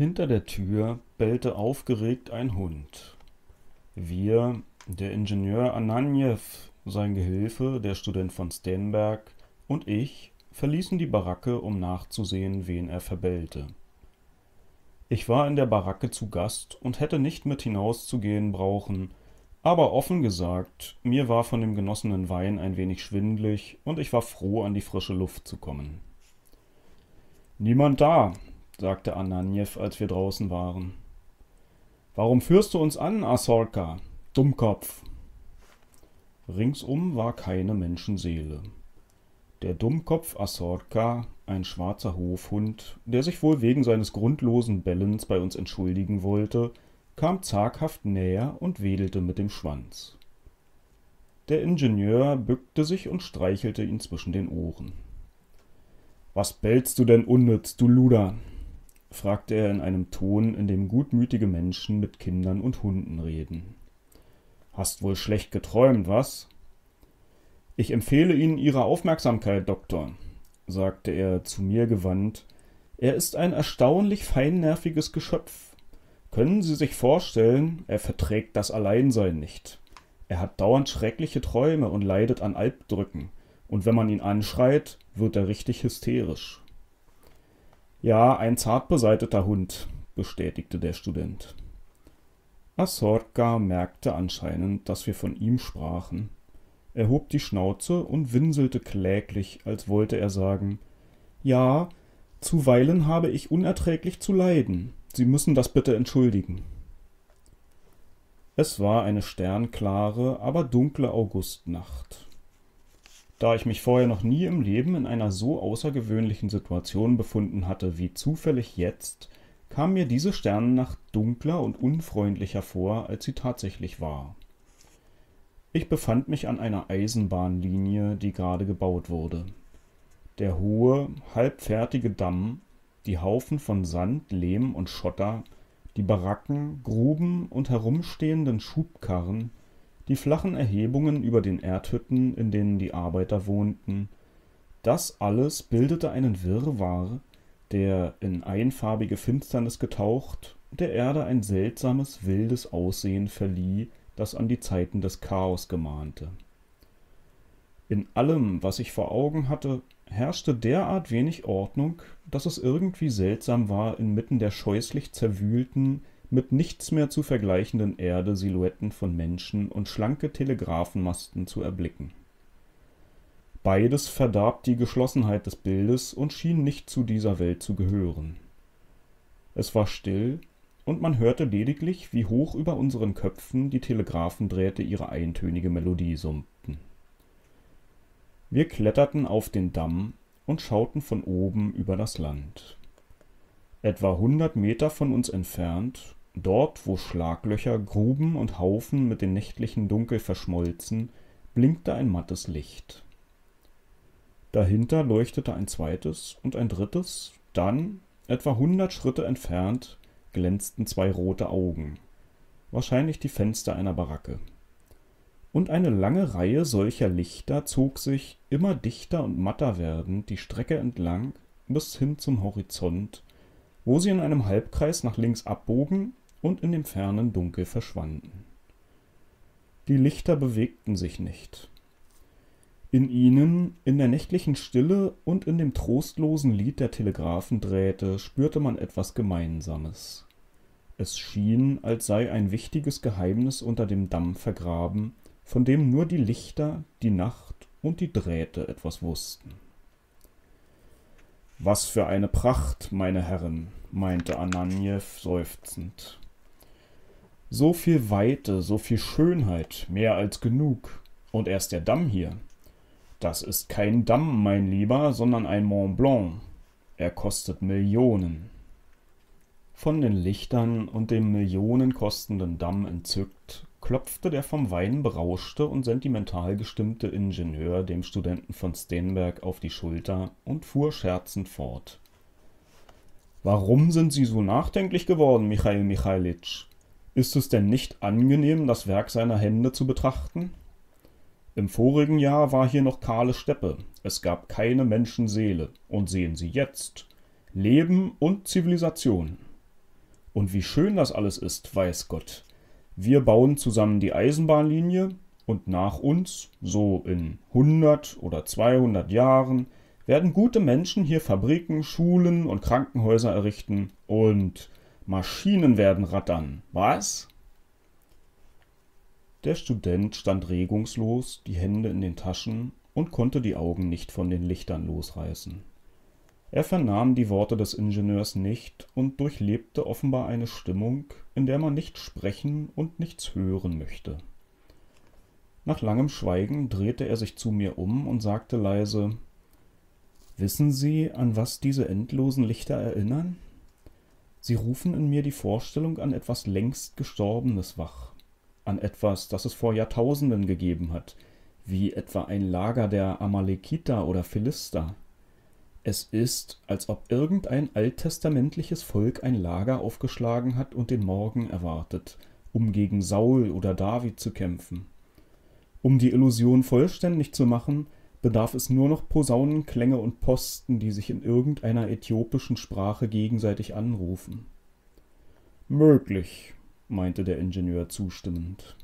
Hinter der Tür bellte aufgeregt ein Hund. Wir, der Ingenieur Ananjew, sein Gehilfe, der Student von Stenberg und ich verließen die Baracke, um nachzusehen, wen er verbellte. Ich war in der Baracke zu Gast und hätte nicht mit hinauszugehen brauchen, aber offen gesagt, mir war von dem genossenen Wein ein wenig schwindlig und ich war froh, an die frische Luft zu kommen. Niemand da, sagte Ananjew, als wir draußen waren. Warum führst du uns an, Asorka? Dummkopf. Ringsum war keine Menschenseele. Der Dummkopf Asorka, ein schwarzer Hofhund, der sich wohl wegen seines grundlosen Bellens bei uns entschuldigen wollte, kam zaghaft näher und wedelte mit dem Schwanz. Der Ingenieur bückte sich und streichelte ihn zwischen den Ohren. Was bellst du denn unnütz, du Luder? Fragte er in einem Ton, in dem gutmütige Menschen mit Kindern und Hunden reden. Hast wohl schlecht geträumt, was? Ich empfehle Ihnen Ihre Aufmerksamkeit, Doktor, sagte er zu mir gewandt. Er ist ein erstaunlich feinnerviges Geschöpf. Können Sie sich vorstellen, er verträgt das Alleinsein nicht. Er hat dauernd schreckliche Träume und leidet an Albdrücken und wenn man ihn anschreit, wird er richtig hysterisch. Ja, ein zart beseiteter Hund, bestätigte der Student. Assorka merkte anscheinend, dass wir von ihm sprachen. Er hob die Schnauze und winselte kläglich, als wollte er sagen Ja, zuweilen habe ich unerträglich zu leiden. Sie müssen das bitte entschuldigen. Es war eine sternklare, aber dunkle Augustnacht. Da ich mich vorher noch nie im Leben in einer so außergewöhnlichen Situation befunden hatte wie zufällig jetzt, kam mir diese Sternennacht dunkler und unfreundlicher vor, als sie tatsächlich war. Ich befand mich an einer Eisenbahnlinie, die gerade gebaut wurde. Der hohe, halbfertige Damm, die Haufen von Sand, Lehm und Schotter, die Baracken, Gruben und herumstehenden Schubkarren die flachen Erhebungen über den Erdhütten, in denen die Arbeiter wohnten, das alles bildete einen Wirrwarr, der, in einfarbige Finsternis getaucht, der Erde ein seltsames, wildes Aussehen verlieh, das an die Zeiten des Chaos gemahnte. In allem, was ich vor Augen hatte, herrschte derart wenig Ordnung, dass es irgendwie seltsam war, inmitten der scheußlich zerwühlten, mit nichts mehr zu vergleichenden Erde Silhouetten von Menschen und schlanke Telegraphenmasten zu erblicken. Beides verdarb die Geschlossenheit des Bildes und schien nicht zu dieser Welt zu gehören. Es war still, und man hörte lediglich, wie hoch über unseren Köpfen die Telegraphendrähte ihre eintönige Melodie summten. Wir kletterten auf den Damm und schauten von oben über das Land. Etwa hundert Meter von uns entfernt Dort, wo Schlaglöcher, Gruben und Haufen mit dem nächtlichen Dunkel verschmolzen, blinkte ein mattes Licht. Dahinter leuchtete ein zweites und ein drittes, dann, etwa hundert Schritte entfernt, glänzten zwei rote Augen, wahrscheinlich die Fenster einer Baracke. Und eine lange Reihe solcher Lichter zog sich, immer dichter und matter werdend, die Strecke entlang bis hin zum Horizont, wo sie in einem Halbkreis nach links abbogen und in dem fernen Dunkel verschwanden. Die Lichter bewegten sich nicht. In ihnen, in der nächtlichen Stille und in dem trostlosen Lied der Telegraphendrähte spürte man etwas Gemeinsames. Es schien, als sei ein wichtiges Geheimnis unter dem Damm vergraben, von dem nur die Lichter, die Nacht und die Drähte etwas wussten. Was für eine Pracht, meine Herren, meinte Ananjew seufzend. So viel Weite, so viel Schönheit, mehr als genug. Und erst der Damm hier. Das ist kein Damm, mein Lieber, sondern ein Mont Blanc. Er kostet Millionen. Von den Lichtern und dem millionenkostenden Damm entzückt, klopfte der vom Wein berauschte und sentimental gestimmte Ingenieur dem Studenten von Stenberg auf die Schulter und fuhr scherzend fort. Warum sind Sie so nachdenklich geworden, Michail Michailitsch? Ist es denn nicht angenehm, das Werk seiner Hände zu betrachten? Im vorigen Jahr war hier noch kahle Steppe, es gab keine Menschenseele, und sehen Sie jetzt Leben und Zivilisation. Und wie schön das alles ist, weiß Gott. Wir bauen zusammen die Eisenbahnlinie und nach uns, so in 100 oder 200 Jahren, werden gute Menschen hier Fabriken, Schulen und Krankenhäuser errichten und Maschinen werden rattern. Was? Der Student stand regungslos, die Hände in den Taschen und konnte die Augen nicht von den Lichtern losreißen. Er vernahm die Worte des Ingenieurs nicht und durchlebte offenbar eine Stimmung, in der man nicht sprechen und nichts hören möchte. Nach langem Schweigen drehte er sich zu mir um und sagte leise Wissen Sie, an was diese endlosen Lichter erinnern? Sie rufen in mir die Vorstellung an etwas längst Gestorbenes wach, an etwas, das es vor Jahrtausenden gegeben hat, wie etwa ein Lager der Amalekiter oder Philister. Es ist, als ob irgendein alttestamentliches Volk ein Lager aufgeschlagen hat und den Morgen erwartet, um gegen Saul oder David zu kämpfen. Um die Illusion vollständig zu machen, bedarf es nur noch Posaunenklänge und Posten, die sich in irgendeiner äthiopischen Sprache gegenseitig anrufen. Möglich, meinte der Ingenieur zustimmend.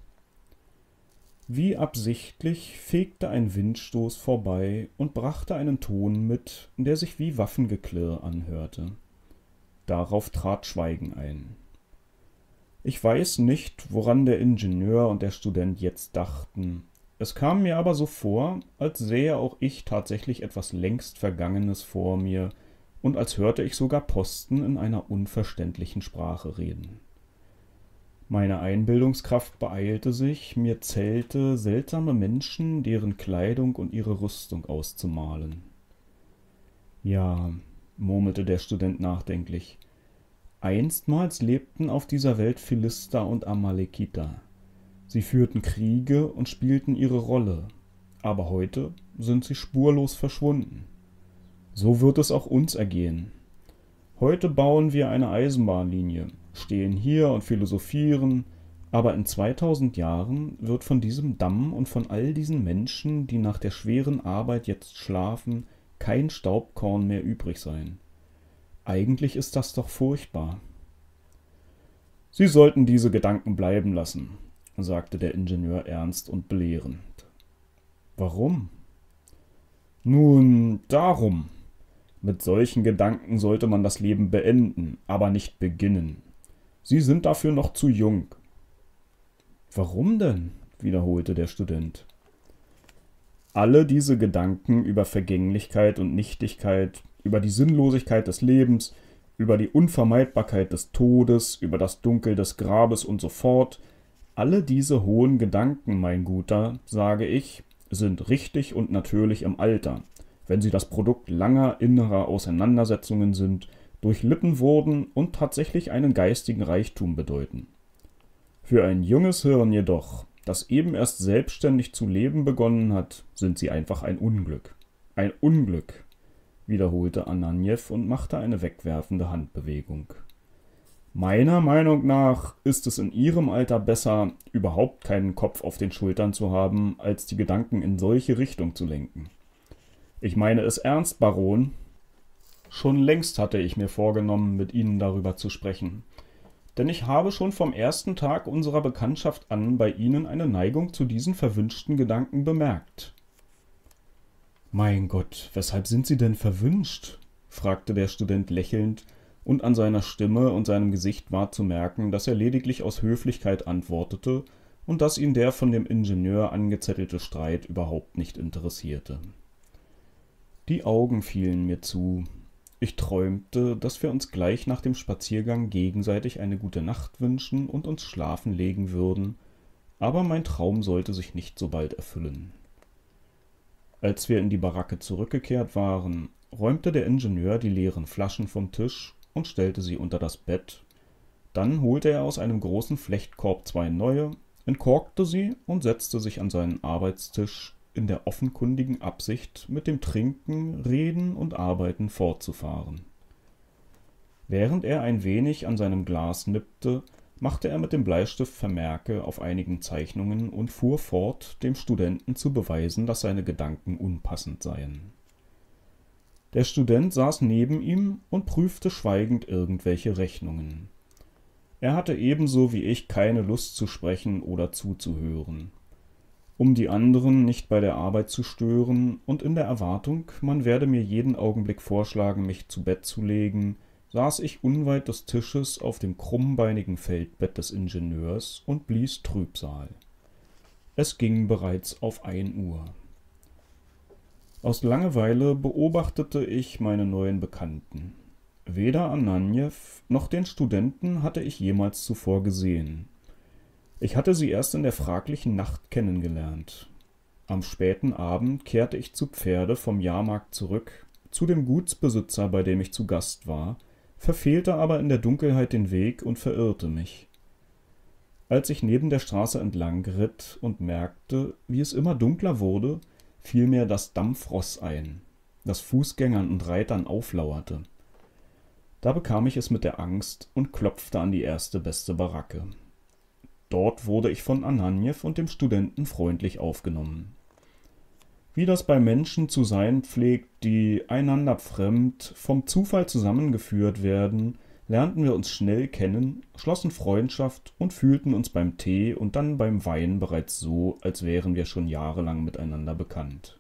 Wie absichtlich fegte ein Windstoß vorbei und brachte einen Ton mit, der sich wie Waffengeklirr anhörte. Darauf trat Schweigen ein. Ich weiß nicht, woran der Ingenieur und der Student jetzt dachten, es kam mir aber so vor, als sähe auch ich tatsächlich etwas längst Vergangenes vor mir und als hörte ich sogar Posten in einer unverständlichen Sprache reden. Meine Einbildungskraft beeilte sich, mir Zelte, seltsame Menschen, deren Kleidung und ihre Rüstung auszumalen. Ja, murmelte der Student nachdenklich, einstmals lebten auf dieser Welt Philister und Amalekiter. Sie führten Kriege und spielten ihre Rolle, aber heute sind sie spurlos verschwunden. So wird es auch uns ergehen. Heute bauen wir eine Eisenbahnlinie, stehen hier und philosophieren, aber in 2000 Jahren wird von diesem Damm und von all diesen Menschen, die nach der schweren Arbeit jetzt schlafen, kein Staubkorn mehr übrig sein. Eigentlich ist das doch furchtbar. Sie sollten diese Gedanken bleiben lassen, sagte der Ingenieur ernst und belehrend. Warum? Nun, darum. Mit solchen Gedanken sollte man das Leben beenden, aber nicht beginnen. Sie sind dafür noch zu jung. Warum denn? wiederholte der Student. Alle diese Gedanken über Vergänglichkeit und Nichtigkeit, über die Sinnlosigkeit des Lebens, über die Unvermeidbarkeit des Todes, über das Dunkel des Grabes und so fort, alle diese hohen Gedanken, mein Guter, sage ich, sind richtig und natürlich im Alter, wenn sie das Produkt langer innerer Auseinandersetzungen sind, durchlitten wurden und tatsächlich einen geistigen Reichtum bedeuten. Für ein junges Hirn jedoch, das eben erst selbstständig zu leben begonnen hat, sind sie einfach ein Unglück. Ein Unglück, wiederholte Ananjew und machte eine wegwerfende Handbewegung. Meiner Meinung nach ist es in Ihrem Alter besser, überhaupt keinen Kopf auf den Schultern zu haben, als die Gedanken in solche Richtung zu lenken. Ich meine es ernst, Baron. Schon längst hatte ich mir vorgenommen, mit Ihnen darüber zu sprechen. Denn ich habe schon vom ersten Tag unserer Bekanntschaft an bei Ihnen eine Neigung zu diesen verwünschten Gedanken bemerkt. Mein Gott, weshalb sind Sie denn verwünscht? fragte der Student lächelnd, und an seiner Stimme und seinem Gesicht war zu merken, dass er lediglich aus Höflichkeit antwortete und dass ihn der von dem Ingenieur angezettelte Streit überhaupt nicht interessierte. Die Augen fielen mir zu. Ich träumte, dass wir uns gleich nach dem Spaziergang gegenseitig eine gute Nacht wünschen und uns schlafen legen würden, aber mein Traum sollte sich nicht so bald erfüllen. Als wir in die Baracke zurückgekehrt waren, räumte der Ingenieur die leeren Flaschen vom Tisch und stellte sie unter das Bett. Dann holte er aus einem großen Flechtkorb zwei neue, entkorkte sie und setzte sich an seinen Arbeitstisch in der offenkundigen Absicht, mit dem Trinken, Reden und Arbeiten fortzufahren. Während er ein wenig an seinem Glas nippte, machte er mit dem Bleistift Vermerke auf einigen Zeichnungen und fuhr fort, dem Studenten zu beweisen, dass seine Gedanken unpassend seien. Der Student saß neben ihm und prüfte schweigend irgendwelche Rechnungen. Er hatte ebenso wie ich keine Lust zu sprechen oder zuzuhören. Um die anderen nicht bei der Arbeit zu stören und in der Erwartung, man werde mir jeden Augenblick vorschlagen, mich zu Bett zu legen, saß ich unweit des Tisches auf dem krummbeinigen Feldbett des Ingenieurs und blies Trübsal. Es ging bereits auf ein Uhr. Aus Langeweile beobachtete ich meine neuen Bekannten. Weder Ananjew noch den Studenten hatte ich jemals zuvor gesehen. Ich hatte sie erst in der fraglichen Nacht kennengelernt. Am späten Abend kehrte ich zu Pferde vom Jahrmarkt zurück, zu dem Gutsbesitzer, bei dem ich zu Gast war, verfehlte aber in der Dunkelheit den Weg und verirrte mich. Als ich neben der Straße entlang ritt und merkte, wie es immer dunkler wurde, fiel mir das Dampfross ein, das Fußgängern und Reitern auflauerte. Da bekam ich es mit der Angst und klopfte an die erste beste Baracke. Dort wurde ich von Ananjew und dem Studenten freundlich aufgenommen. Wie das bei Menschen zu sein pflegt, die einander fremd vom Zufall zusammengeführt werden, lernten wir uns schnell kennen, schlossen Freundschaft und fühlten uns beim Tee und dann beim Wein bereits so, als wären wir schon jahrelang miteinander bekannt.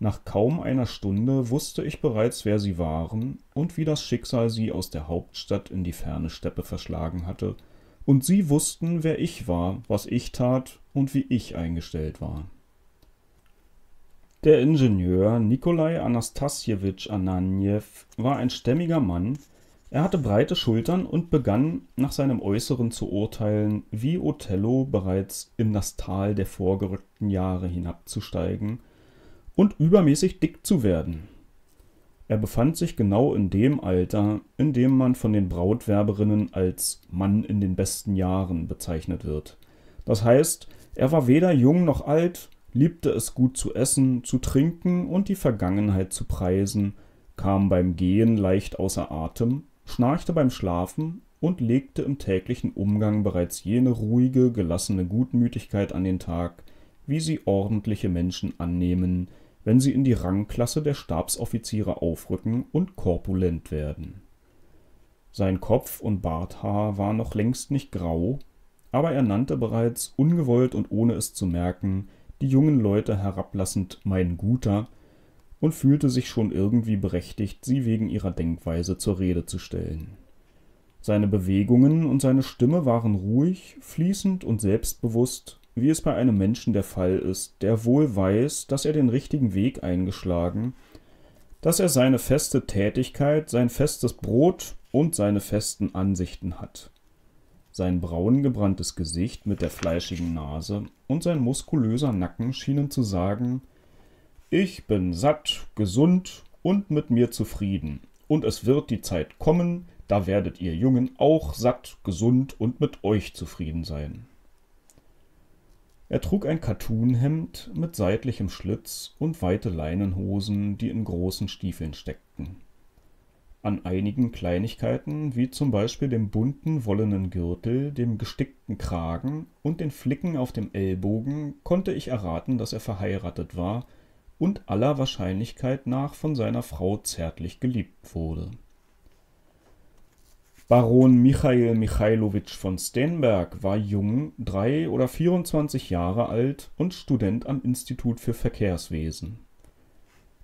Nach kaum einer Stunde wusste ich bereits, wer sie waren und wie das Schicksal sie aus der Hauptstadt in die ferne Steppe verschlagen hatte, und sie wussten, wer ich war, was ich tat und wie ich eingestellt war. Der Ingenieur Nikolai Anastasjewitsch Ananjew war ein stämmiger Mann, er hatte breite Schultern und begann, nach seinem Äußeren zu urteilen, wie Othello bereits in das Tal der vorgerückten Jahre hinabzusteigen und übermäßig dick zu werden. Er befand sich genau in dem Alter, in dem man von den Brautwerberinnen als Mann in den besten Jahren bezeichnet wird. Das heißt, er war weder jung noch alt, liebte es gut zu essen, zu trinken und die Vergangenheit zu preisen, kam beim Gehen leicht außer Atem, schnarchte beim Schlafen und legte im täglichen Umgang bereits jene ruhige, gelassene Gutmütigkeit an den Tag, wie sie ordentliche Menschen annehmen, wenn sie in die Rangklasse der Stabsoffiziere aufrücken und korpulent werden. Sein Kopf und Barthaar war noch längst nicht grau, aber er nannte bereits, ungewollt und ohne es zu merken, die jungen Leute herablassend mein Guter und fühlte sich schon irgendwie berechtigt, sie wegen ihrer Denkweise zur Rede zu stellen. Seine Bewegungen und seine Stimme waren ruhig, fließend und selbstbewusst, wie es bei einem Menschen der Fall ist, der wohl weiß, dass er den richtigen Weg eingeschlagen, dass er seine feste Tätigkeit, sein festes Brot und seine festen Ansichten hat. Sein braungebranntes Gesicht mit der fleischigen Nase und sein muskulöser Nacken schienen zu sagen, ich bin satt, gesund und mit mir zufrieden, und es wird die Zeit kommen, da werdet ihr Jungen auch satt, gesund und mit euch zufrieden sein. Er trug ein Kattunhemd mit seitlichem Schlitz und weite Leinenhosen, die in großen Stiefeln steckten. An einigen Kleinigkeiten, wie zum Beispiel dem bunten wollenen Gürtel, dem gestickten Kragen und den Flicken auf dem Ellbogen, konnte ich erraten, dass er verheiratet war und aller Wahrscheinlichkeit nach von seiner Frau zärtlich geliebt wurde. Baron Michail Michailowitsch von Stenberg war jung, drei oder 24 Jahre alt und Student am Institut für Verkehrswesen.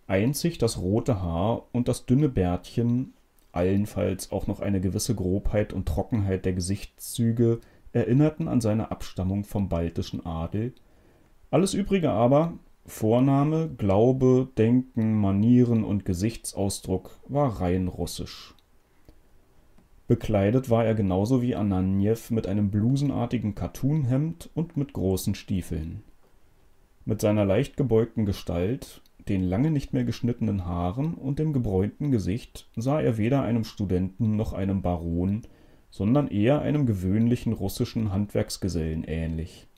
Einzig das rote Haar und das dünne Bärtchen, allenfalls auch noch eine gewisse Grobheit und Trockenheit der Gesichtszüge erinnerten an seine Abstammung vom baltischen Adel, alles übrige aber Vorname, Glaube, Denken, Manieren und Gesichtsausdruck war rein russisch. Bekleidet war er genauso wie Ananjew mit einem blusenartigen Kattunhemd und mit großen Stiefeln. Mit seiner leicht gebeugten Gestalt, den lange nicht mehr geschnittenen Haaren und dem gebräunten Gesicht sah er weder einem Studenten noch einem Baron, sondern eher einem gewöhnlichen russischen Handwerksgesellen ähnlich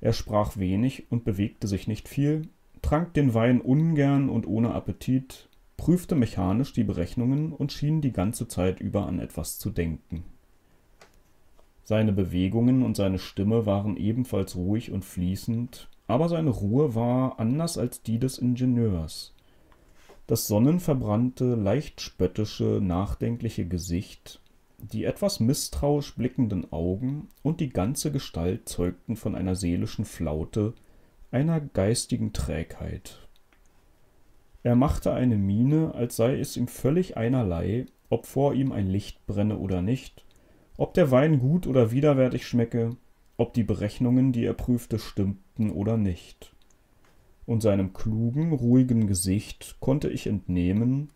er sprach wenig und bewegte sich nicht viel, trank den Wein ungern und ohne Appetit, prüfte mechanisch die Berechnungen und schien die ganze Zeit über an etwas zu denken. Seine Bewegungen und seine Stimme waren ebenfalls ruhig und fließend, aber seine Ruhe war anders als die des Ingenieurs. Das sonnenverbrannte, leicht spöttische, nachdenkliche Gesicht die etwas misstrauisch blickenden Augen und die ganze Gestalt zeugten von einer seelischen Flaute, einer geistigen Trägheit. Er machte eine Miene, als sei es ihm völlig einerlei, ob vor ihm ein Licht brenne oder nicht, ob der Wein gut oder widerwärtig schmecke, ob die Berechnungen, die er prüfte, stimmten oder nicht. Und seinem klugen, ruhigen Gesicht konnte ich entnehmen,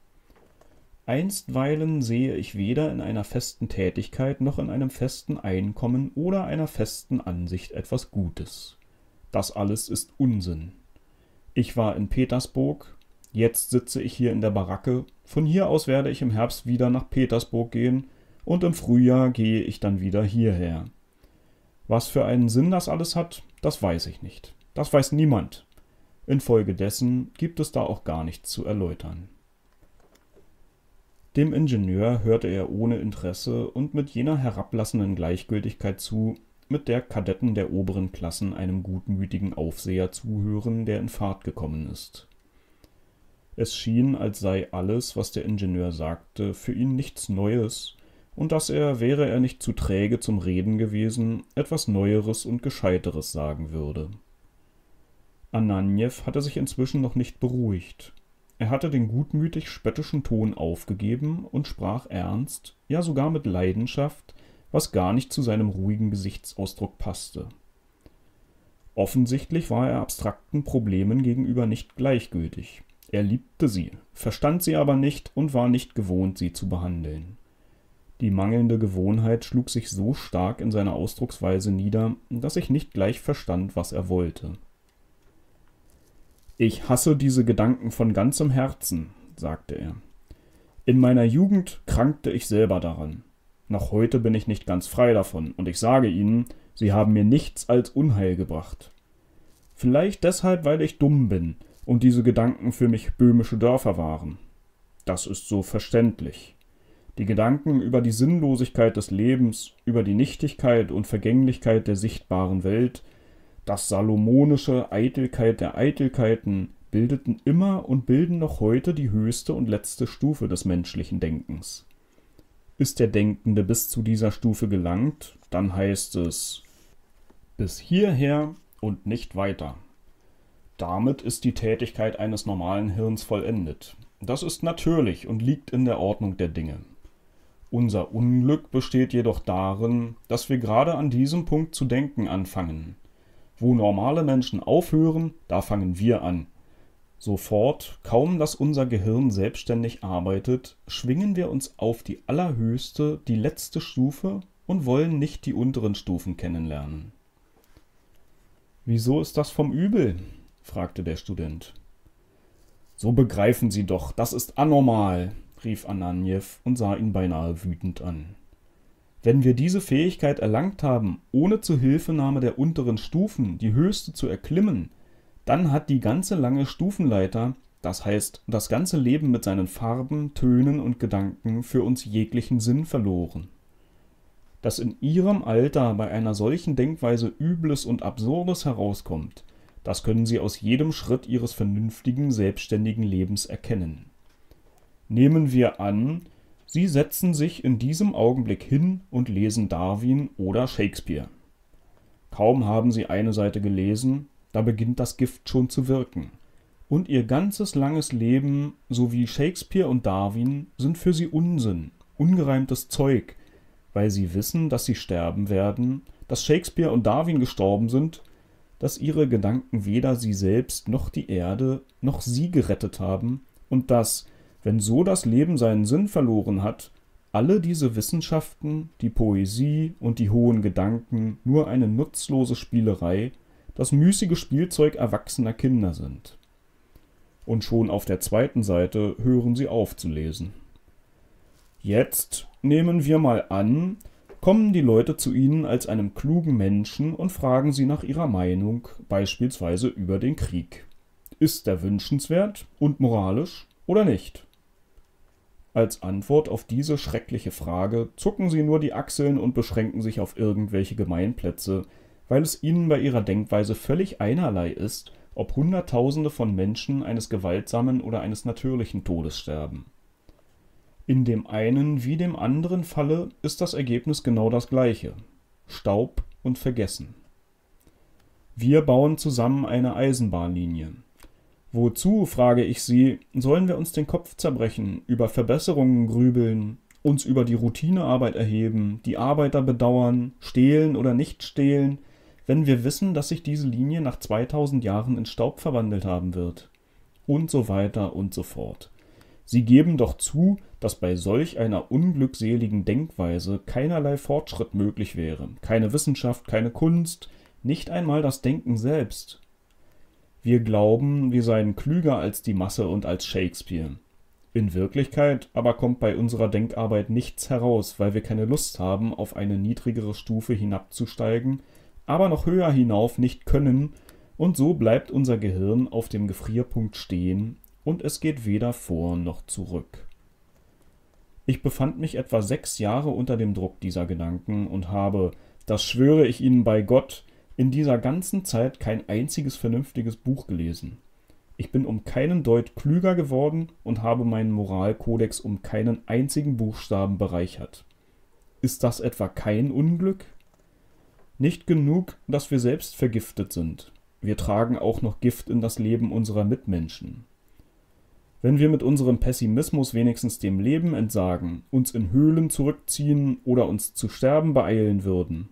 Einstweilen sehe ich weder in einer festen Tätigkeit noch in einem festen Einkommen oder einer festen Ansicht etwas Gutes. Das alles ist Unsinn. Ich war in Petersburg, jetzt sitze ich hier in der Baracke, von hier aus werde ich im Herbst wieder nach Petersburg gehen, und im Frühjahr gehe ich dann wieder hierher. Was für einen Sinn das alles hat, das weiß ich nicht. Das weiß niemand. Infolgedessen gibt es da auch gar nichts zu erläutern. Dem Ingenieur hörte er ohne Interesse und mit jener herablassenden Gleichgültigkeit zu, mit der Kadetten der oberen Klassen einem gutmütigen Aufseher zuhören, der in Fahrt gekommen ist. Es schien, als sei alles, was der Ingenieur sagte, für ihn nichts Neues, und dass er, wäre er nicht zu träge zum Reden gewesen, etwas Neueres und Gescheiteres sagen würde. Ananjew hatte sich inzwischen noch nicht beruhigt. Er hatte den gutmütig spöttischen Ton aufgegeben und sprach ernst, ja sogar mit Leidenschaft, was gar nicht zu seinem ruhigen Gesichtsausdruck passte. Offensichtlich war er abstrakten Problemen gegenüber nicht gleichgültig. Er liebte sie, verstand sie aber nicht und war nicht gewohnt, sie zu behandeln. Die mangelnde Gewohnheit schlug sich so stark in seiner Ausdrucksweise nieder, dass ich nicht gleich verstand, was er wollte. Ich hasse diese Gedanken von ganzem Herzen, sagte er. In meiner Jugend krankte ich selber daran. Noch heute bin ich nicht ganz frei davon, und ich sage Ihnen, Sie haben mir nichts als Unheil gebracht. Vielleicht deshalb, weil ich dumm bin und diese Gedanken für mich böhmische Dörfer waren. Das ist so verständlich. Die Gedanken über die Sinnlosigkeit des Lebens, über die Nichtigkeit und Vergänglichkeit der sichtbaren Welt, das salomonische Eitelkeit der Eitelkeiten bildeten immer und bilden noch heute die höchste und letzte Stufe des menschlichen Denkens. Ist der Denkende bis zu dieser Stufe gelangt, dann heißt es bis hierher und nicht weiter. Damit ist die Tätigkeit eines normalen Hirns vollendet. Das ist natürlich und liegt in der Ordnung der Dinge. Unser Unglück besteht jedoch darin, dass wir gerade an diesem Punkt zu denken anfangen, wo normale Menschen aufhören, da fangen wir an. Sofort, kaum dass unser Gehirn selbstständig arbeitet, schwingen wir uns auf die allerhöchste, die letzte Stufe und wollen nicht die unteren Stufen kennenlernen. Wieso ist das vom Übel? fragte der Student. So begreifen Sie doch, das ist anormal, rief Ananjew und sah ihn beinahe wütend an. Wenn wir diese Fähigkeit erlangt haben, ohne Zuhilfenahme der unteren Stufen die höchste zu erklimmen, dann hat die ganze lange Stufenleiter, das heißt das ganze Leben mit seinen Farben, Tönen und Gedanken für uns jeglichen Sinn verloren. Dass in ihrem Alter bei einer solchen Denkweise Übles und Absurdes herauskommt, das können sie aus jedem Schritt ihres vernünftigen, selbstständigen Lebens erkennen. Nehmen wir an, Sie setzen sich in diesem Augenblick hin und lesen Darwin oder Shakespeare. Kaum haben Sie eine Seite gelesen, da beginnt das Gift schon zu wirken. Und Ihr ganzes langes Leben sowie Shakespeare und Darwin sind für Sie Unsinn, ungereimtes Zeug, weil Sie wissen, dass Sie sterben werden, dass Shakespeare und Darwin gestorben sind, dass Ihre Gedanken weder Sie selbst noch die Erde noch Sie gerettet haben und dass, wenn so das Leben seinen Sinn verloren hat, alle diese Wissenschaften, die Poesie und die hohen Gedanken nur eine nutzlose Spielerei, das müßige Spielzeug erwachsener Kinder sind. Und schon auf der zweiten Seite hören sie auf zu lesen. Jetzt nehmen wir mal an, kommen die Leute zu Ihnen als einem klugen Menschen und fragen Sie nach Ihrer Meinung, beispielsweise über den Krieg. Ist der wünschenswert und moralisch oder nicht? Als Antwort auf diese schreckliche Frage zucken sie nur die Achseln und beschränken sich auf irgendwelche Gemeinplätze, weil es ihnen bei ihrer Denkweise völlig einerlei ist, ob Hunderttausende von Menschen eines gewaltsamen oder eines natürlichen Todes sterben. In dem einen wie dem anderen Falle ist das Ergebnis genau das gleiche. Staub und Vergessen. Wir bauen zusammen eine Eisenbahnlinie. Wozu, frage ich Sie, sollen wir uns den Kopf zerbrechen, über Verbesserungen grübeln, uns über die Routinearbeit erheben, die Arbeiter bedauern, stehlen oder nicht stehlen, wenn wir wissen, dass sich diese Linie nach 2000 Jahren in Staub verwandelt haben wird? Und so weiter und so fort. Sie geben doch zu, dass bei solch einer unglückseligen Denkweise keinerlei Fortschritt möglich wäre, keine Wissenschaft, keine Kunst, nicht einmal das Denken selbst. Wir glauben, wir seien klüger als die Masse und als Shakespeare. In Wirklichkeit aber kommt bei unserer Denkarbeit nichts heraus, weil wir keine Lust haben, auf eine niedrigere Stufe hinabzusteigen, aber noch höher hinauf nicht können, und so bleibt unser Gehirn auf dem Gefrierpunkt stehen, und es geht weder vor noch zurück. Ich befand mich etwa sechs Jahre unter dem Druck dieser Gedanken und habe, das schwöre ich Ihnen bei Gott, in dieser ganzen Zeit kein einziges vernünftiges Buch gelesen. Ich bin um keinen Deut klüger geworden und habe meinen Moralkodex um keinen einzigen Buchstaben bereichert. Ist das etwa kein Unglück? Nicht genug, dass wir selbst vergiftet sind. Wir tragen auch noch Gift in das Leben unserer Mitmenschen. Wenn wir mit unserem Pessimismus wenigstens dem Leben entsagen, uns in Höhlen zurückziehen oder uns zu sterben beeilen würden.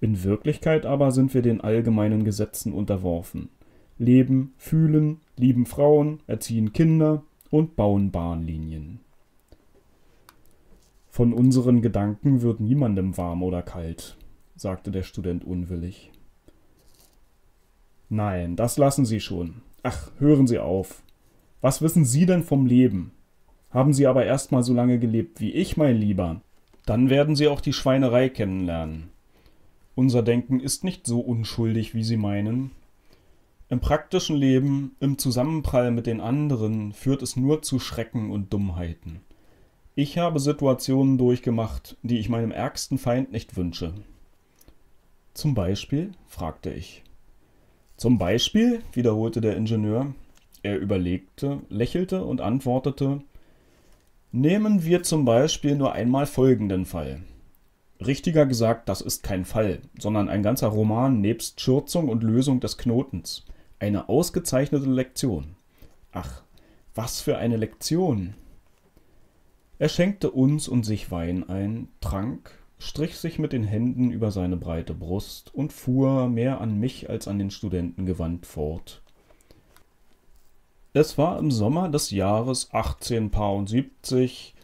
In Wirklichkeit aber sind wir den allgemeinen Gesetzen unterworfen leben, fühlen, lieben Frauen, erziehen Kinder und bauen Bahnlinien. Von unseren Gedanken wird niemandem warm oder kalt, sagte der Student unwillig. Nein, das lassen Sie schon. Ach, hören Sie auf. Was wissen Sie denn vom Leben? Haben Sie aber erst mal so lange gelebt wie ich, mein Lieber, dann werden Sie auch die Schweinerei kennenlernen. Unser Denken ist nicht so unschuldig, wie Sie meinen. Im praktischen Leben, im Zusammenprall mit den anderen, führt es nur zu Schrecken und Dummheiten. Ich habe Situationen durchgemacht, die ich meinem ärgsten Feind nicht wünsche. Zum Beispiel? fragte ich. Zum Beispiel? wiederholte der Ingenieur. Er überlegte, lächelte und antwortete Nehmen wir zum Beispiel nur einmal folgenden Fall. Richtiger gesagt, das ist kein Fall, sondern ein ganzer Roman nebst Schürzung und Lösung des Knotens. Eine ausgezeichnete Lektion. Ach, was für eine Lektion. Er schenkte uns und sich Wein ein, trank, strich sich mit den Händen über seine breite Brust und fuhr mehr an mich als an den Studenten gewandt fort. Es war im Sommer des Jahres 1870,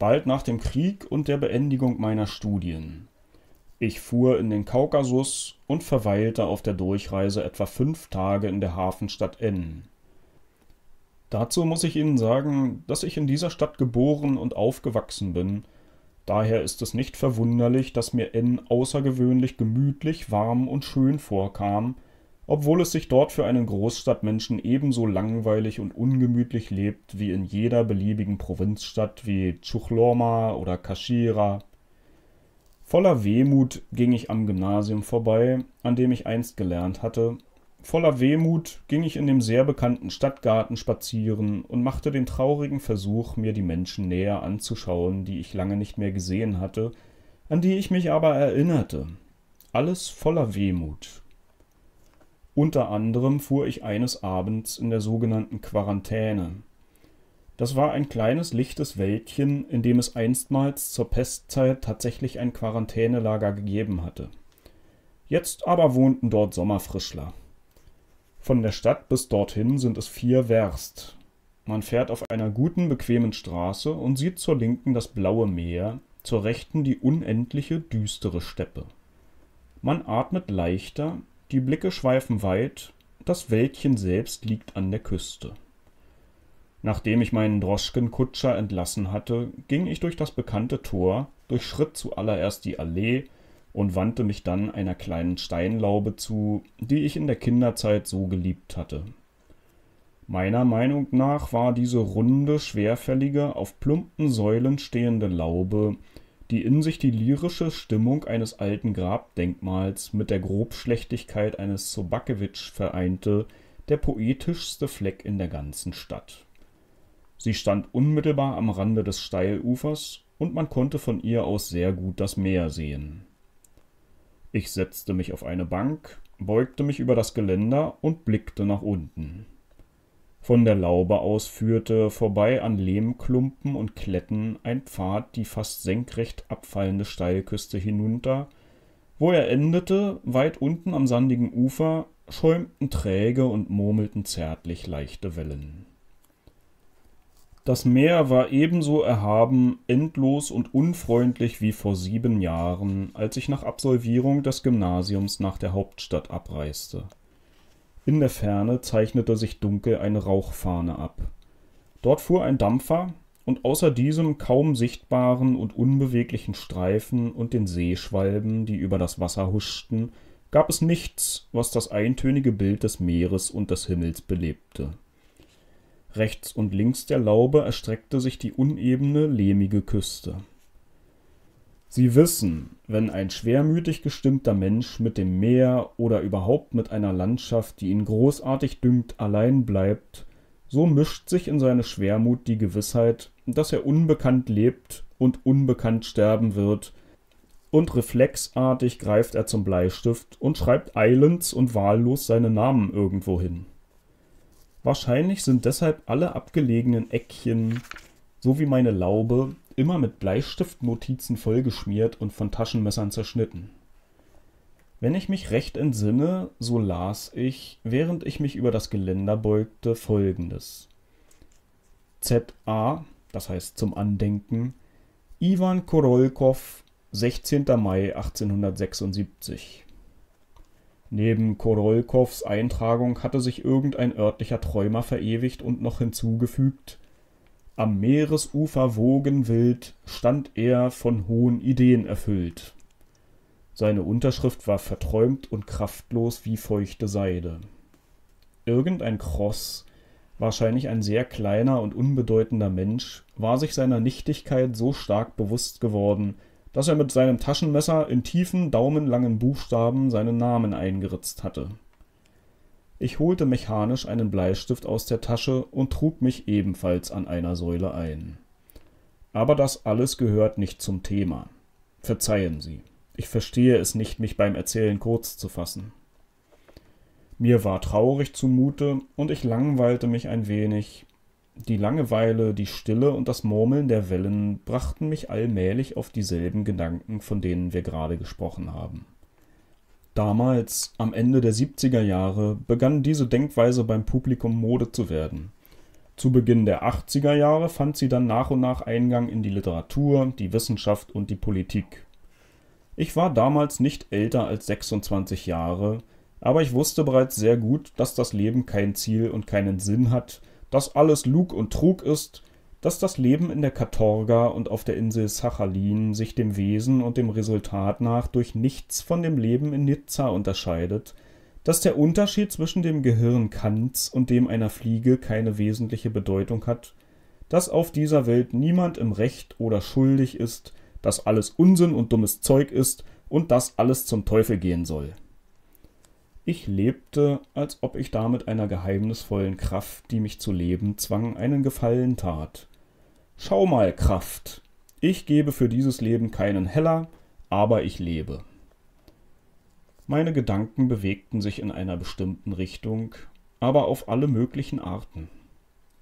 bald nach dem Krieg und der Beendigung meiner Studien. Ich fuhr in den Kaukasus und verweilte auf der Durchreise etwa fünf Tage in der Hafenstadt N. Dazu muss ich Ihnen sagen, dass ich in dieser Stadt geboren und aufgewachsen bin. Daher ist es nicht verwunderlich, dass mir N außergewöhnlich gemütlich, warm und schön vorkam, obwohl es sich dort für einen Großstadtmenschen ebenso langweilig und ungemütlich lebt wie in jeder beliebigen Provinzstadt wie Chuchlorma oder Kaschira. Voller Wehmut ging ich am Gymnasium vorbei, an dem ich einst gelernt hatte. Voller Wehmut ging ich in dem sehr bekannten Stadtgarten spazieren und machte den traurigen Versuch, mir die Menschen näher anzuschauen, die ich lange nicht mehr gesehen hatte, an die ich mich aber erinnerte. Alles voller Wehmut. Unter anderem fuhr ich eines Abends in der sogenannten Quarantäne, das war ein kleines, lichtes Wäldchen, in dem es einstmals zur Pestzeit tatsächlich ein Quarantänelager gegeben hatte. Jetzt aber wohnten dort Sommerfrischler. Von der Stadt bis dorthin sind es vier Werst. Man fährt auf einer guten, bequemen Straße und sieht zur Linken das blaue Meer, zur Rechten die unendliche, düstere Steppe. Man atmet leichter, die Blicke schweifen weit, das Wäldchen selbst liegt an der Küste. Nachdem ich meinen Droschkenkutscher entlassen hatte, ging ich durch das bekannte Tor, durchschritt zuallererst die Allee und wandte mich dann einer kleinen Steinlaube zu, die ich in der Kinderzeit so geliebt hatte. Meiner Meinung nach war diese runde, schwerfällige, auf plumpen Säulen stehende Laube, die in sich die lyrische Stimmung eines alten Grabdenkmals mit der Grobschlechtigkeit eines Sobakewitsch vereinte, der poetischste Fleck in der ganzen Stadt. Sie stand unmittelbar am Rande des Steilufers und man konnte von ihr aus sehr gut das Meer sehen. Ich setzte mich auf eine Bank, beugte mich über das Geländer und blickte nach unten. Von der Laube aus führte vorbei an Lehmklumpen und Kletten ein Pfad die fast senkrecht abfallende Steilküste hinunter, wo er endete, weit unten am sandigen Ufer, schäumten träge und murmelten zärtlich leichte Wellen. Das Meer war ebenso erhaben, endlos und unfreundlich wie vor sieben Jahren, als ich nach Absolvierung des Gymnasiums nach der Hauptstadt abreiste. In der Ferne zeichnete sich dunkel eine Rauchfahne ab. Dort fuhr ein Dampfer, und außer diesem kaum sichtbaren und unbeweglichen Streifen und den Seeschwalben, die über das Wasser huschten, gab es nichts, was das eintönige Bild des Meeres und des Himmels belebte. Rechts und links der Laube erstreckte sich die unebene, lehmige Küste. Sie wissen, wenn ein schwermütig gestimmter Mensch mit dem Meer oder überhaupt mit einer Landschaft, die ihn großartig dünkt, allein bleibt, so mischt sich in seine Schwermut die Gewissheit, dass er unbekannt lebt und unbekannt sterben wird, und reflexartig greift er zum Bleistift und schreibt eilends und wahllos seine Namen irgendwo hin. Wahrscheinlich sind deshalb alle abgelegenen Eckchen, so wie meine Laube, immer mit Bleistiftnotizen vollgeschmiert und von Taschenmessern zerschnitten. Wenn ich mich recht entsinne, so las ich, während ich mich über das Geländer beugte, folgendes: ZA, das heißt zum Andenken, Iwan Korolkow, 16. Mai 1876 Neben Korolkows Eintragung hatte sich irgendein örtlicher Träumer verewigt und noch hinzugefügt: Am Meeresufer wogenwild stand er von hohen Ideen erfüllt. Seine Unterschrift war verträumt und kraftlos wie feuchte Seide. Irgendein Kross, wahrscheinlich ein sehr kleiner und unbedeutender Mensch, war sich seiner Nichtigkeit so stark bewusst geworden dass er mit seinem Taschenmesser in tiefen, daumenlangen Buchstaben seinen Namen eingeritzt hatte. Ich holte mechanisch einen Bleistift aus der Tasche und trug mich ebenfalls an einer Säule ein. Aber das alles gehört nicht zum Thema. Verzeihen Sie, ich verstehe es nicht, mich beim Erzählen kurz zu fassen. Mir war traurig zumute und ich langweilte mich ein wenig, die Langeweile, die Stille und das Murmeln der Wellen brachten mich allmählich auf dieselben Gedanken, von denen wir gerade gesprochen haben. Damals, am Ende der 70er Jahre, begann diese Denkweise beim Publikum Mode zu werden. Zu Beginn der 80er Jahre fand sie dann nach und nach Eingang in die Literatur, die Wissenschaft und die Politik. Ich war damals nicht älter als 26 Jahre, aber ich wusste bereits sehr gut, dass das Leben kein Ziel und keinen Sinn hat dass alles Lug und Trug ist, dass das Leben in der Katorga und auf der Insel Sachalin sich dem Wesen und dem Resultat nach durch nichts von dem Leben in Nizza unterscheidet, dass der Unterschied zwischen dem Gehirn Kants und dem einer Fliege keine wesentliche Bedeutung hat, dass auf dieser Welt niemand im Recht oder schuldig ist, dass alles Unsinn und dummes Zeug ist und dass alles zum Teufel gehen soll. Ich lebte, als ob ich damit einer geheimnisvollen Kraft, die mich zu leben zwang, einen Gefallen tat. Schau mal, Kraft, ich gebe für dieses Leben keinen Heller, aber ich lebe. Meine Gedanken bewegten sich in einer bestimmten Richtung, aber auf alle möglichen Arten.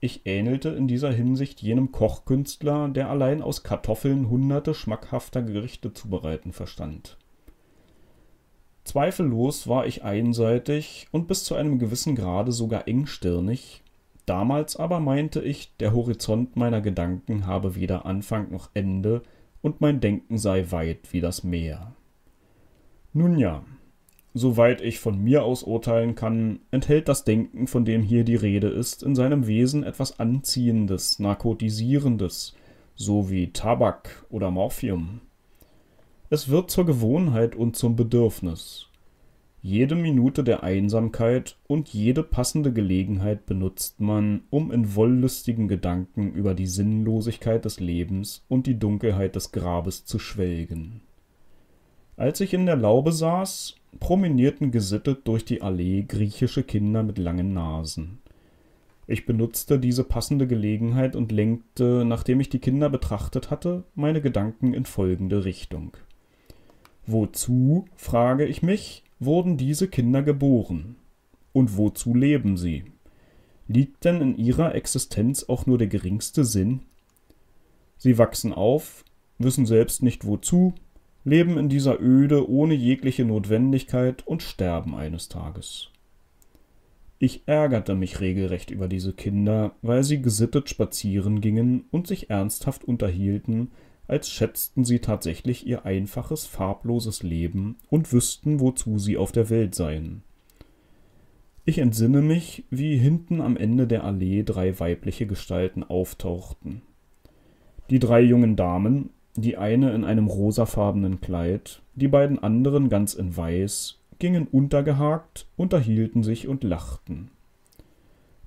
Ich ähnelte in dieser Hinsicht jenem Kochkünstler, der allein aus Kartoffeln hunderte schmackhafter Gerichte zu bereiten verstand. Zweifellos war ich einseitig und bis zu einem gewissen Grade sogar engstirnig, damals aber meinte ich, der Horizont meiner Gedanken habe weder Anfang noch Ende und mein Denken sei weit wie das Meer. Nun ja, soweit ich von mir aus urteilen kann, enthält das Denken, von dem hier die Rede ist, in seinem Wesen etwas Anziehendes, Narkotisierendes, so wie Tabak oder Morphium. Es wird zur Gewohnheit und zum Bedürfnis. Jede Minute der Einsamkeit und jede passende Gelegenheit benutzt man, um in wollüstigen Gedanken über die Sinnlosigkeit des Lebens und die Dunkelheit des Grabes zu schwelgen. Als ich in der Laube saß, promenierten gesittet durch die Allee griechische Kinder mit langen Nasen. Ich benutzte diese passende Gelegenheit und lenkte, nachdem ich die Kinder betrachtet hatte, meine Gedanken in folgende Richtung. Wozu, frage ich mich, wurden diese Kinder geboren? Und wozu leben sie? Liegt denn in ihrer Existenz auch nur der geringste Sinn? Sie wachsen auf, wissen selbst nicht wozu, leben in dieser Öde ohne jegliche Notwendigkeit und sterben eines Tages. Ich ärgerte mich regelrecht über diese Kinder, weil sie gesittet spazieren gingen und sich ernsthaft unterhielten, als schätzten sie tatsächlich ihr einfaches, farbloses Leben und wüssten, wozu sie auf der Welt seien. Ich entsinne mich, wie hinten am Ende der Allee drei weibliche Gestalten auftauchten. Die drei jungen Damen, die eine in einem rosafarbenen Kleid, die beiden anderen ganz in weiß, gingen untergehakt, unterhielten sich und lachten.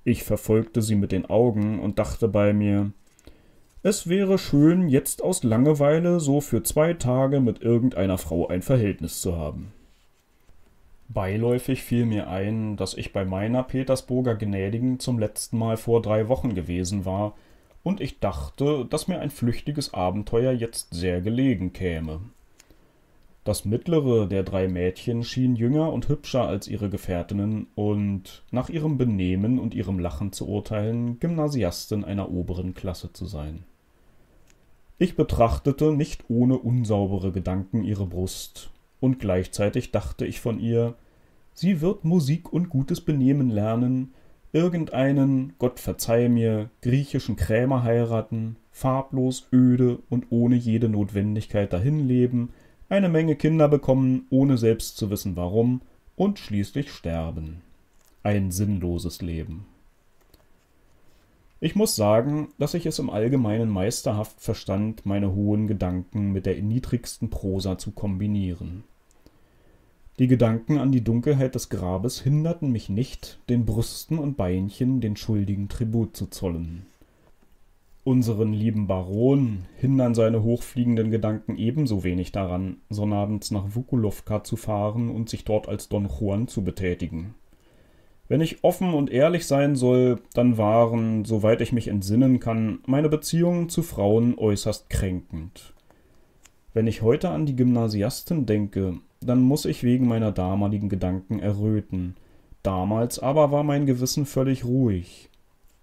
Ich verfolgte sie mit den Augen und dachte bei mir, es wäre schön, jetzt aus Langeweile so für zwei Tage mit irgendeiner Frau ein Verhältnis zu haben. Beiläufig fiel mir ein, dass ich bei meiner Petersburger Gnädigen zum letzten Mal vor drei Wochen gewesen war, und ich dachte, dass mir ein flüchtiges Abenteuer jetzt sehr gelegen käme. Das mittlere der drei Mädchen schien jünger und hübscher als ihre Gefährtinnen und, nach ihrem Benehmen und ihrem Lachen zu urteilen, Gymnasiastin einer oberen Klasse zu sein. Ich betrachtete nicht ohne unsaubere Gedanken ihre Brust, und gleichzeitig dachte ich von ihr, sie wird Musik und gutes Benehmen lernen, irgendeinen, Gott verzeih mir, griechischen Krämer heiraten, farblos, öde und ohne jede Notwendigkeit dahinleben, eine Menge Kinder bekommen, ohne selbst zu wissen warum, und schließlich sterben. Ein sinnloses Leben. Ich muss sagen, dass ich es im Allgemeinen meisterhaft verstand, meine hohen Gedanken mit der niedrigsten Prosa zu kombinieren. Die Gedanken an die Dunkelheit des Grabes hinderten mich nicht, den Brüsten und Beinchen den schuldigen Tribut zu zollen. Unseren lieben Baron hindern seine hochfliegenden Gedanken ebenso wenig daran, sonnabends nach Wukulowka zu fahren und sich dort als Don Juan zu betätigen. Wenn ich offen und ehrlich sein soll, dann waren, soweit ich mich entsinnen kann, meine Beziehungen zu Frauen äußerst kränkend. Wenn ich heute an die Gymnasiastin denke, dann muss ich wegen meiner damaligen Gedanken erröten. Damals aber war mein Gewissen völlig ruhig.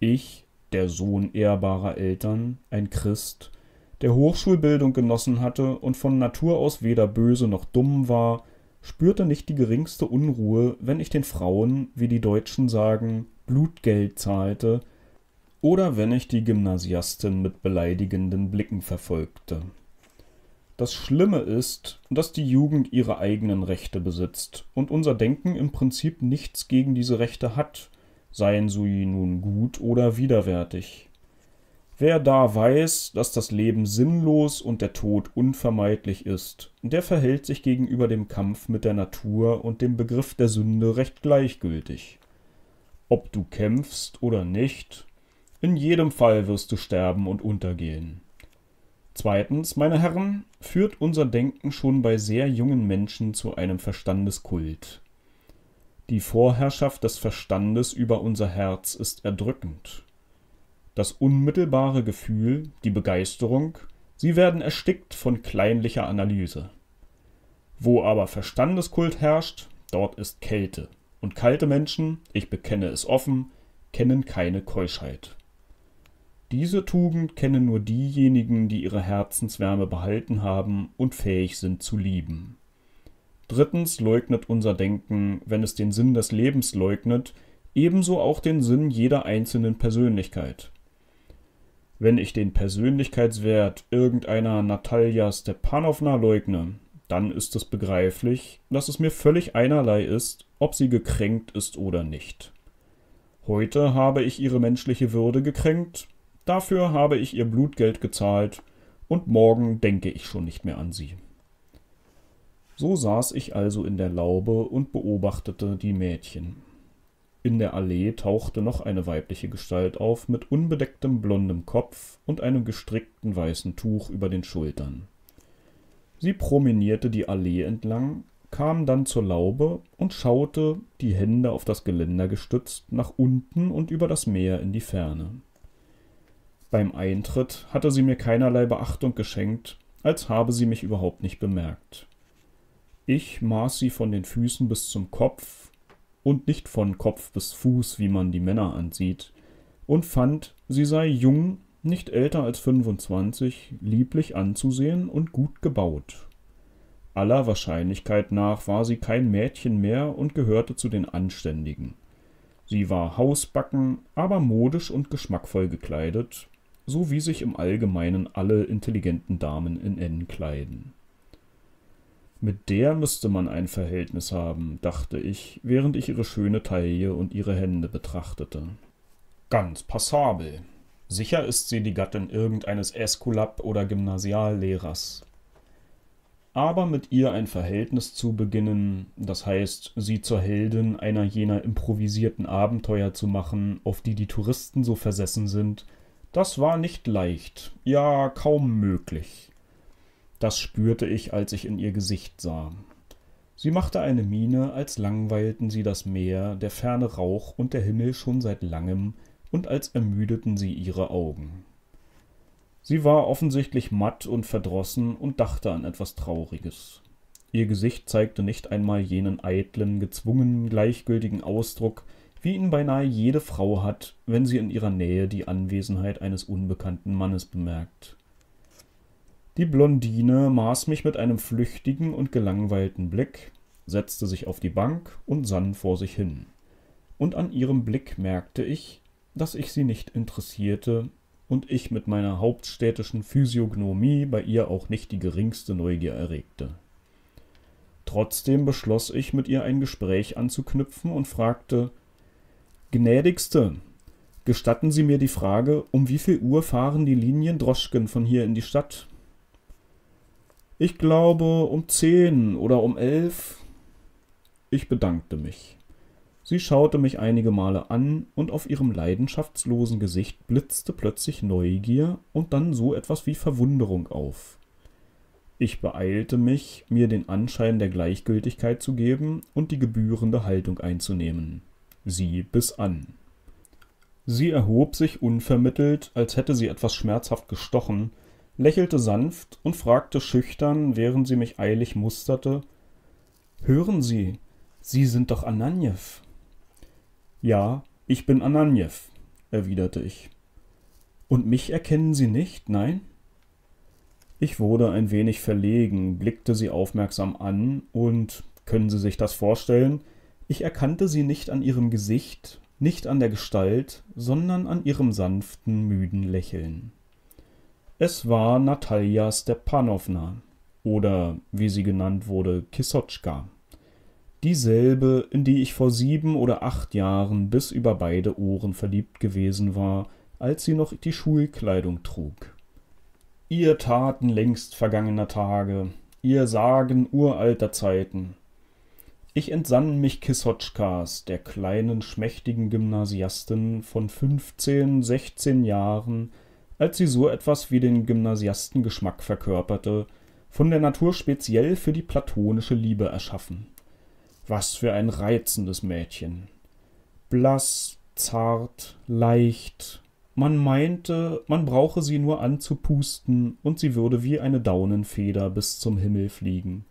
Ich der Sohn ehrbarer Eltern, ein Christ, der Hochschulbildung genossen hatte und von Natur aus weder böse noch dumm war, spürte nicht die geringste Unruhe, wenn ich den Frauen, wie die Deutschen sagen, Blutgeld zahlte, oder wenn ich die Gymnasiastin mit beleidigenden Blicken verfolgte. Das Schlimme ist, dass die Jugend ihre eigenen Rechte besitzt und unser Denken im Prinzip nichts gegen diese Rechte hat, seien sie nun gut oder widerwärtig. Wer da weiß, dass das Leben sinnlos und der Tod unvermeidlich ist, der verhält sich gegenüber dem Kampf mit der Natur und dem Begriff der Sünde recht gleichgültig. Ob du kämpfst oder nicht, in jedem Fall wirst du sterben und untergehen. Zweitens, meine Herren, führt unser Denken schon bei sehr jungen Menschen zu einem Verstandeskult. Die Vorherrschaft des Verstandes über unser Herz ist erdrückend. Das unmittelbare Gefühl, die Begeisterung, sie werden erstickt von kleinlicher Analyse. Wo aber Verstandeskult herrscht, dort ist Kälte. Und kalte Menschen, ich bekenne es offen, kennen keine Keuschheit. Diese Tugend kennen nur diejenigen, die ihre Herzenswärme behalten haben und fähig sind zu lieben. Drittens leugnet unser Denken, wenn es den Sinn des Lebens leugnet, ebenso auch den Sinn jeder einzelnen Persönlichkeit. Wenn ich den Persönlichkeitswert irgendeiner Natalja Stepanowna leugne, dann ist es begreiflich, dass es mir völlig einerlei ist, ob sie gekränkt ist oder nicht. Heute habe ich ihre menschliche Würde gekränkt, dafür habe ich ihr Blutgeld gezahlt, und morgen denke ich schon nicht mehr an sie. So saß ich also in der Laube und beobachtete die Mädchen. In der Allee tauchte noch eine weibliche Gestalt auf mit unbedecktem blondem Kopf und einem gestrickten weißen Tuch über den Schultern. Sie promenierte die Allee entlang, kam dann zur Laube und schaute, die Hände auf das Geländer gestützt, nach unten und über das Meer in die Ferne. Beim Eintritt hatte sie mir keinerlei Beachtung geschenkt, als habe sie mich überhaupt nicht bemerkt. Ich maß sie von den Füßen bis zum Kopf und nicht von Kopf bis Fuß, wie man die Männer ansieht, und fand, sie sei jung, nicht älter als 25, lieblich anzusehen und gut gebaut. Aller Wahrscheinlichkeit nach war sie kein Mädchen mehr und gehörte zu den Anständigen. Sie war hausbacken, aber modisch und geschmackvoll gekleidet, so wie sich im Allgemeinen alle intelligenten Damen in N kleiden. Mit der müsste man ein Verhältnis haben, dachte ich, während ich ihre schöne Taille und ihre Hände betrachtete. Ganz passabel. Sicher ist sie die Gattin irgendeines Äskulap oder Gymnasiallehrers. Aber mit ihr ein Verhältnis zu beginnen, das heißt, sie zur Heldin einer jener improvisierten Abenteuer zu machen, auf die die Touristen so versessen sind, das war nicht leicht, ja kaum möglich. Das spürte ich, als ich in ihr Gesicht sah. Sie machte eine Miene, als langweilten sie das Meer, der ferne Rauch und der Himmel schon seit langem, und als ermüdeten sie ihre Augen. Sie war offensichtlich matt und verdrossen und dachte an etwas Trauriges. Ihr Gesicht zeigte nicht einmal jenen eitlen, gezwungenen, gleichgültigen Ausdruck, wie ihn beinahe jede Frau hat, wenn sie in ihrer Nähe die Anwesenheit eines unbekannten Mannes bemerkt. Die Blondine maß mich mit einem flüchtigen und gelangweilten Blick, setzte sich auf die Bank und sann vor sich hin. Und an ihrem Blick merkte ich, dass ich sie nicht interessierte und ich mit meiner hauptstädtischen Physiognomie bei ihr auch nicht die geringste Neugier erregte. Trotzdem beschloss ich, mit ihr ein Gespräch anzuknüpfen und fragte Gnädigste, gestatten Sie mir die Frage, um wie viel Uhr fahren die Linien Droschken von hier in die Stadt? Ich glaube um zehn oder um elf. Ich bedankte mich. Sie schaute mich einige Male an, und auf ihrem leidenschaftslosen Gesicht blitzte plötzlich Neugier und dann so etwas wie Verwunderung auf. Ich beeilte mich, mir den Anschein der Gleichgültigkeit zu geben und die gebührende Haltung einzunehmen. Sie biss an. Sie erhob sich unvermittelt, als hätte sie etwas schmerzhaft gestochen, lächelte sanft und fragte schüchtern, während sie mich eilig musterte Hören Sie, Sie sind doch Ananjew. Ja, ich bin Ananjew, erwiderte ich. Und mich erkennen Sie nicht, nein? Ich wurde ein wenig verlegen, blickte sie aufmerksam an, und können Sie sich das vorstellen, ich erkannte sie nicht an ihrem Gesicht, nicht an der Gestalt, sondern an ihrem sanften, müden Lächeln. Es war Natalja Stepanowna oder wie sie genannt wurde, Kissotschka. Dieselbe, in die ich vor sieben oder acht Jahren bis über beide Ohren verliebt gewesen war, als sie noch die Schulkleidung trug. Ihr Taten längst vergangener Tage, ihr Sagen uralter Zeiten. Ich entsann mich Kissotschkas, der kleinen, schmächtigen Gymnasiastin von fünfzehn, sechzehn Jahren, als sie so etwas wie den Gymnasiastengeschmack verkörperte, von der Natur speziell für die platonische Liebe erschaffen. Was für ein reizendes Mädchen. Blass, zart, leicht. Man meinte, man brauche sie nur anzupusten, und sie würde wie eine Daunenfeder bis zum Himmel fliegen.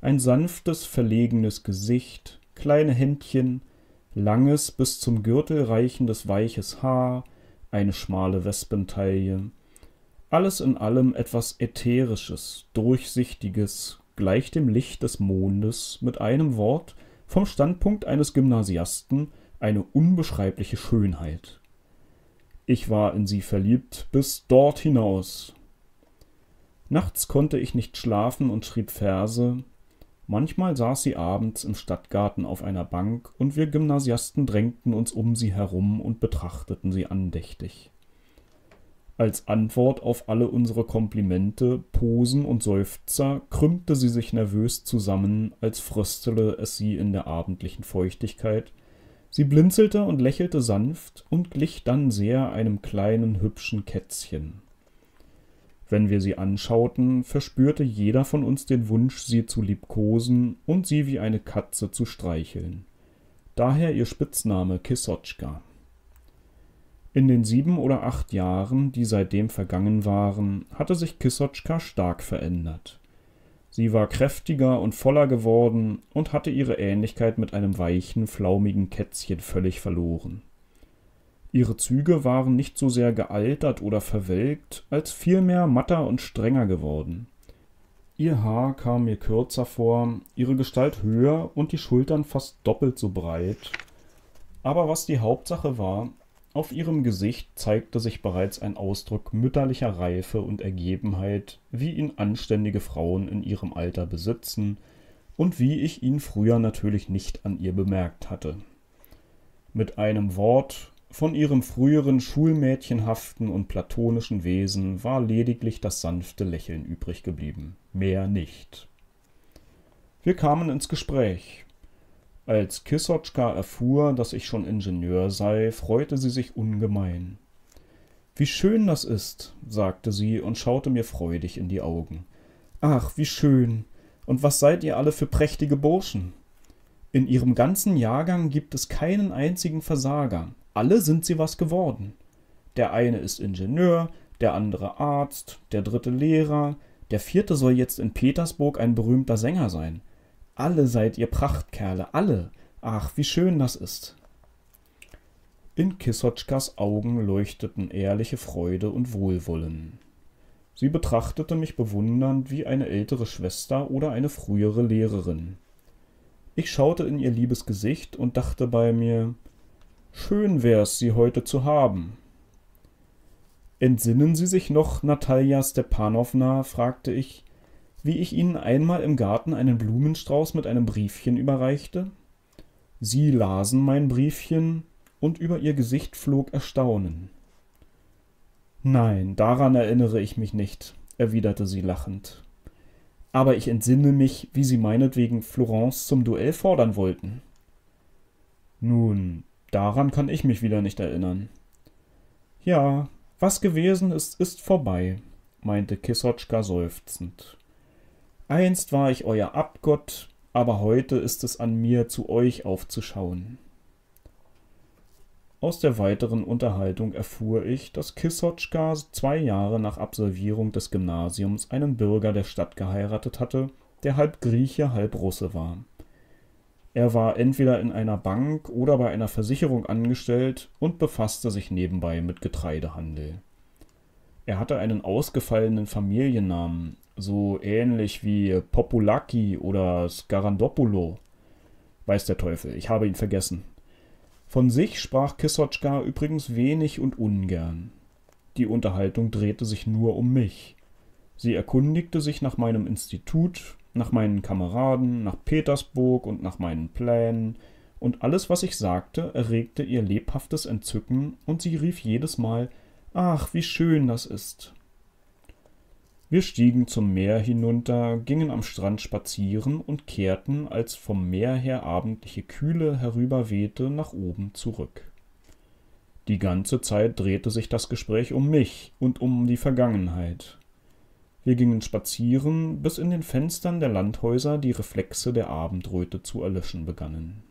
Ein sanftes, verlegenes Gesicht, kleine Händchen, langes, bis zum Gürtel reichendes weiches Haar, eine schmale Wespentaille. Alles in allem etwas Ätherisches, Durchsichtiges, gleich dem Licht des Mondes, mit einem Wort, vom Standpunkt eines Gymnasiasten, eine unbeschreibliche Schönheit. Ich war in sie verliebt bis dort hinaus. Nachts konnte ich nicht schlafen und schrieb Verse, Manchmal saß sie abends im Stadtgarten auf einer Bank, und wir Gymnasiasten drängten uns um sie herum und betrachteten sie andächtig. Als Antwort auf alle unsere Komplimente, Posen und Seufzer krümmte sie sich nervös zusammen, als fröstele es sie in der abendlichen Feuchtigkeit. Sie blinzelte und lächelte sanft und glich dann sehr einem kleinen hübschen Kätzchen. Wenn wir sie anschauten, verspürte jeder von uns den Wunsch, sie zu liebkosen und sie wie eine Katze zu streicheln. Daher ihr Spitzname Kissotschka. In den sieben oder acht Jahren, die seitdem vergangen waren, hatte sich Kissotschka stark verändert. Sie war kräftiger und voller geworden und hatte ihre Ähnlichkeit mit einem weichen, flaumigen Kätzchen völlig verloren. Ihre Züge waren nicht so sehr gealtert oder verwelkt, als vielmehr matter und strenger geworden. Ihr Haar kam mir kürzer vor, ihre Gestalt höher und die Schultern fast doppelt so breit. Aber was die Hauptsache war, auf ihrem Gesicht zeigte sich bereits ein Ausdruck mütterlicher Reife und Ergebenheit, wie ihn anständige Frauen in ihrem Alter besitzen und wie ich ihn früher natürlich nicht an ihr bemerkt hatte. Mit einem Wort, von ihrem früheren schulmädchenhaften und platonischen Wesen war lediglich das sanfte Lächeln übrig geblieben, mehr nicht. Wir kamen ins Gespräch. Als Kissotschka erfuhr, dass ich schon Ingenieur sei, freute sie sich ungemein. Wie schön das ist, sagte sie und schaute mir freudig in die Augen. Ach, wie schön. Und was seid ihr alle für prächtige Burschen? In ihrem ganzen Jahrgang gibt es keinen einzigen Versager. Alle sind sie was geworden. Der eine ist Ingenieur, der andere Arzt, der dritte Lehrer, der vierte soll jetzt in Petersburg ein berühmter Sänger sein. Alle seid ihr Prachtkerle, alle. Ach, wie schön das ist. In Kissotschkas Augen leuchteten ehrliche Freude und Wohlwollen. Sie betrachtete mich bewundernd wie eine ältere Schwester oder eine frühere Lehrerin. Ich schaute in ihr liebes Gesicht und dachte bei mir, schön wär's, sie heute zu haben. Entsinnen Sie sich noch, Natalja Stepanowna? fragte ich, wie ich Ihnen einmal im Garten einen Blumenstrauß mit einem Briefchen überreichte? Sie lasen mein Briefchen, und über ihr Gesicht flog Erstaunen. Nein, daran erinnere ich mich nicht, erwiderte sie lachend. Aber ich entsinne mich, wie Sie meinetwegen Florence zum Duell fordern wollten. Nun, daran kann ich mich wieder nicht erinnern. Ja, was gewesen ist, ist vorbei, meinte Kissotschka seufzend. Einst war ich euer Abgott, aber heute ist es an mir, zu euch aufzuschauen. Aus der weiteren Unterhaltung erfuhr ich, dass Kissotschka zwei Jahre nach Absolvierung des Gymnasiums einen Bürger der Stadt geheiratet hatte, der halb Grieche, halb Russe war. Er war entweder in einer Bank oder bei einer Versicherung angestellt und befasste sich nebenbei mit Getreidehandel. Er hatte einen ausgefallenen Familiennamen, so ähnlich wie Populaki oder Skarandopulo. Weiß der Teufel, ich habe ihn vergessen. Von sich sprach Kissotschka übrigens wenig und ungern. Die Unterhaltung drehte sich nur um mich. Sie erkundigte sich nach meinem Institut, nach meinen Kameraden, nach Petersburg und nach meinen Plänen, und alles, was ich sagte, erregte ihr lebhaftes Entzücken, und sie rief jedes Mal Ach, wie schön das ist. Wir stiegen zum Meer hinunter, gingen am Strand spazieren und kehrten, als vom Meer her abendliche Kühle herüberwehte, nach oben zurück. Die ganze Zeit drehte sich das Gespräch um mich und um die Vergangenheit. Wir gingen spazieren, bis in den Fenstern der Landhäuser die Reflexe der Abendröte zu erlöschen begannen.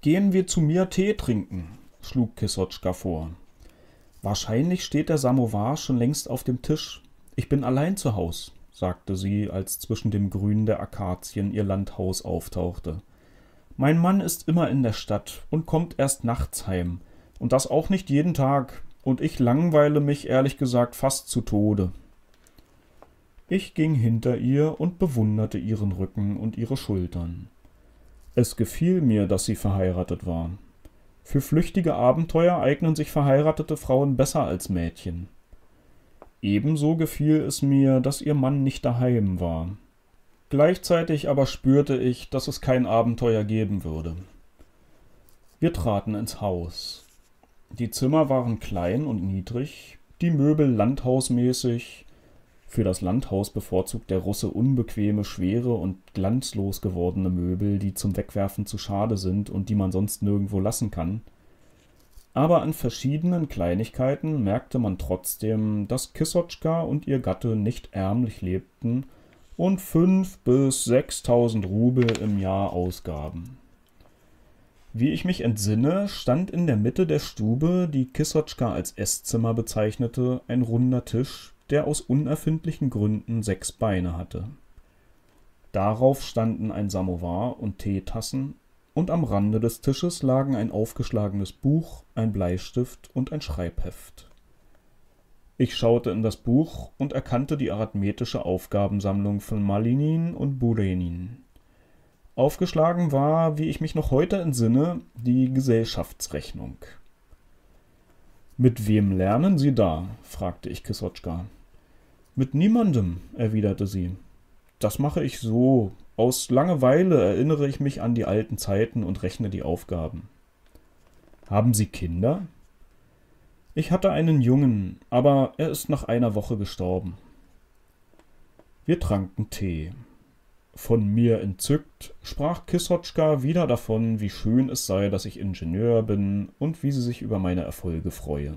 Gehen wir zu mir Tee trinken, schlug Kissotschka vor. Wahrscheinlich steht der Samowar schon längst auf dem Tisch, ich bin allein zu Haus, sagte sie, als zwischen dem Grün der Akazien ihr Landhaus auftauchte. Mein Mann ist immer in der Stadt und kommt erst nachts heim, und das auch nicht jeden Tag, und ich langweile mich ehrlich gesagt fast zu Tode. Ich ging hinter ihr und bewunderte ihren Rücken und ihre Schultern. Es gefiel mir, dass sie verheiratet war. Für flüchtige Abenteuer eignen sich verheiratete Frauen besser als Mädchen. Ebenso gefiel es mir, dass ihr Mann nicht daheim war. Gleichzeitig aber spürte ich, dass es kein Abenteuer geben würde. Wir traten ins Haus. Die Zimmer waren klein und niedrig, die Möbel landhausmäßig. Für das Landhaus bevorzugt der Russe unbequeme, schwere und glanzlos gewordene Möbel, die zum Wegwerfen zu schade sind und die man sonst nirgendwo lassen kann. aber an verschiedenen Kleinigkeiten merkte man trotzdem, dass Kissotschka und ihr Gatte nicht ärmlich lebten und fünf bis sechstausend Rubel im Jahr ausgaben. Wie ich mich entsinne, stand in der Mitte der Stube, die Kissotschka als Esszimmer bezeichnete, ein runder Tisch, der aus unerfindlichen Gründen sechs Beine hatte. Darauf standen ein Samowar und Teetassen, und am Rande des Tisches lagen ein aufgeschlagenes Buch, ein Bleistift und ein Schreibheft. Ich schaute in das Buch und erkannte die arithmetische Aufgabensammlung von Malinin und Burenin. Aufgeschlagen war, wie ich mich noch heute entsinne, die Gesellschaftsrechnung. Mit wem lernen Sie da? fragte ich Kissotschka. Mit niemandem, erwiderte sie. Das mache ich so. Aus Langeweile erinnere ich mich an die alten Zeiten und rechne die Aufgaben. Haben Sie Kinder? Ich hatte einen Jungen, aber er ist nach einer Woche gestorben. Wir tranken Tee. Von mir entzückt sprach Kissotschka wieder davon, wie schön es sei, dass ich Ingenieur bin und wie sie sich über meine Erfolge freue.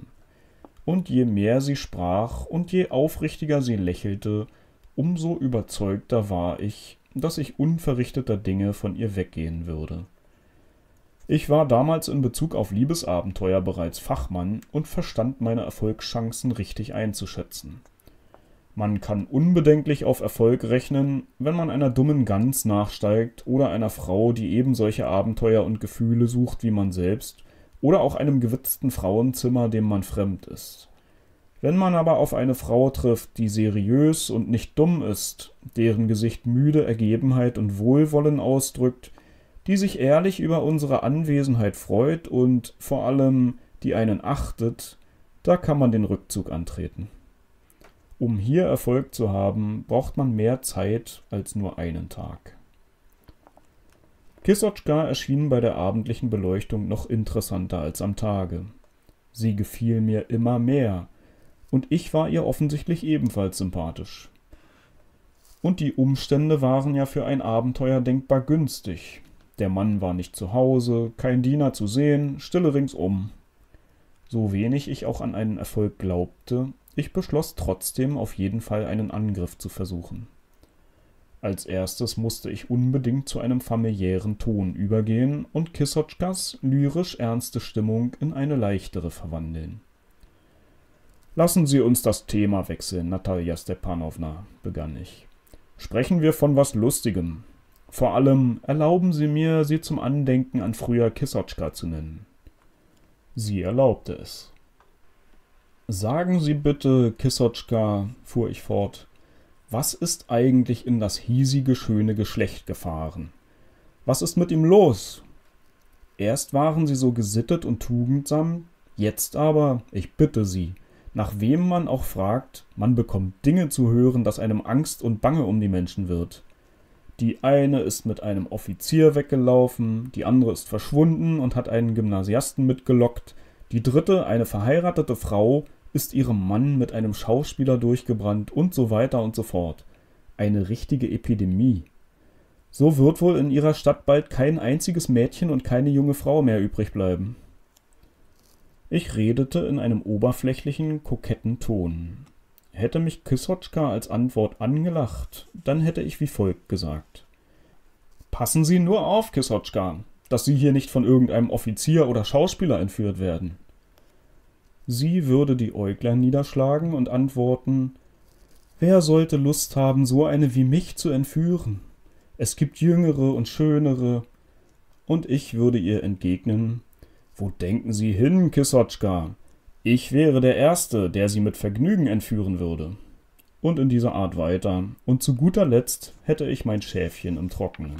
Und je mehr sie sprach und je aufrichtiger sie lächelte, umso überzeugter war ich, dass ich unverrichteter Dinge von ihr weggehen würde. Ich war damals in Bezug auf Liebesabenteuer bereits Fachmann und verstand meine Erfolgschancen richtig einzuschätzen. Man kann unbedenklich auf Erfolg rechnen, wenn man einer dummen Gans nachsteigt oder einer Frau, die eben solche Abenteuer und Gefühle sucht wie man selbst, oder auch einem gewitzten Frauenzimmer, dem man fremd ist. Wenn man aber auf eine Frau trifft, die seriös und nicht dumm ist, deren Gesicht müde Ergebenheit und Wohlwollen ausdrückt, die sich ehrlich über unsere Anwesenheit freut und vor allem die einen achtet, da kann man den Rückzug antreten. Um hier Erfolg zu haben, braucht man mehr Zeit als nur einen Tag. Kissotschka erschien bei der abendlichen Beleuchtung noch interessanter als am Tage. Sie gefiel mir immer mehr, und ich war ihr offensichtlich ebenfalls sympathisch. Und die Umstände waren ja für ein Abenteuer denkbar günstig. Der Mann war nicht zu Hause, kein Diener zu sehen, Stille ringsum. So wenig ich auch an einen Erfolg glaubte, ich beschloss trotzdem auf jeden Fall einen Angriff zu versuchen. Als erstes musste ich unbedingt zu einem familiären Ton übergehen und Kissotschkas lyrisch ernste Stimmung in eine leichtere verwandeln. Lassen Sie uns das Thema wechseln, Natalia Stepanowna, begann ich. Sprechen wir von was Lustigem. Vor allem erlauben Sie mir, Sie zum Andenken an früher Kissotschka zu nennen. Sie erlaubte es. Sagen Sie bitte, Kissotschka, fuhr ich fort, was ist eigentlich in das hiesige schöne Geschlecht gefahren? Was ist mit ihm los? Erst waren Sie so gesittet und tugendsam, jetzt aber, ich bitte Sie, nach wem man auch fragt, man bekommt Dinge zu hören, dass einem Angst und Bange um die Menschen wird. Die eine ist mit einem Offizier weggelaufen, die andere ist verschwunden und hat einen Gymnasiasten mitgelockt, die dritte, eine verheiratete Frau, ist ihrem Mann mit einem Schauspieler durchgebrannt und so weiter und so fort. Eine richtige Epidemie. So wird wohl in ihrer Stadt bald kein einziges Mädchen und keine junge Frau mehr übrig bleiben. Ich redete in einem oberflächlichen, koketten Ton. Hätte mich Kissotschka als Antwort angelacht, dann hätte ich wie folgt gesagt. Passen Sie nur auf, Kissotschka, dass Sie hier nicht von irgendeinem Offizier oder Schauspieler entführt werden. Sie würde die Äuglein niederschlagen und antworten Wer sollte Lust haben, so eine wie mich zu entführen? Es gibt jüngere und schönere. Und ich würde ihr entgegnen wo denken Sie hin, Kissotschka? Ich wäre der Erste, der Sie mit Vergnügen entführen würde. Und in dieser Art weiter, und zu guter Letzt hätte ich mein Schäfchen im Trockenen.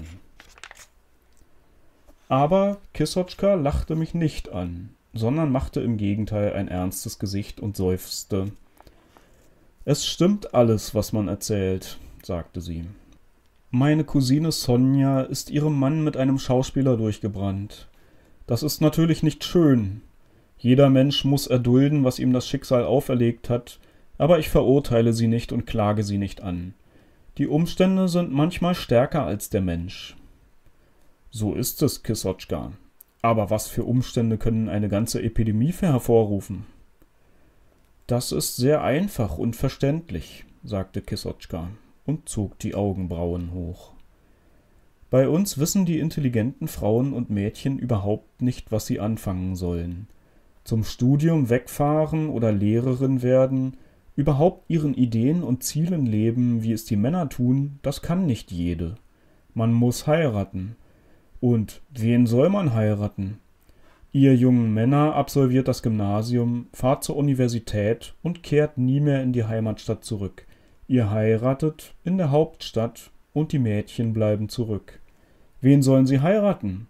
Aber Kissotschka lachte mich nicht an, sondern machte im Gegenteil ein ernstes Gesicht und seufzte. Es stimmt alles, was man erzählt, sagte sie. Meine Cousine Sonja ist ihrem Mann mit einem Schauspieler durchgebrannt. Das ist natürlich nicht schön. Jeder Mensch muss erdulden, was ihm das Schicksal auferlegt hat, aber ich verurteile sie nicht und klage sie nicht an. Die Umstände sind manchmal stärker als der Mensch. So ist es, Kissotschka. Aber was für Umstände können eine ganze Epidemie hervorrufen? Das ist sehr einfach und verständlich, sagte Kissotschka und zog die Augenbrauen hoch. Bei uns wissen die intelligenten Frauen und Mädchen überhaupt nicht, was sie anfangen sollen. Zum Studium wegfahren oder Lehrerin werden, überhaupt ihren Ideen und Zielen leben, wie es die Männer tun, das kann nicht jede. Man muss heiraten. Und wen soll man heiraten? Ihr jungen Männer absolviert das Gymnasium, fahrt zur Universität und kehrt nie mehr in die Heimatstadt zurück. Ihr heiratet in der Hauptstadt und die Mädchen bleiben zurück. Wen sollen sie heiraten?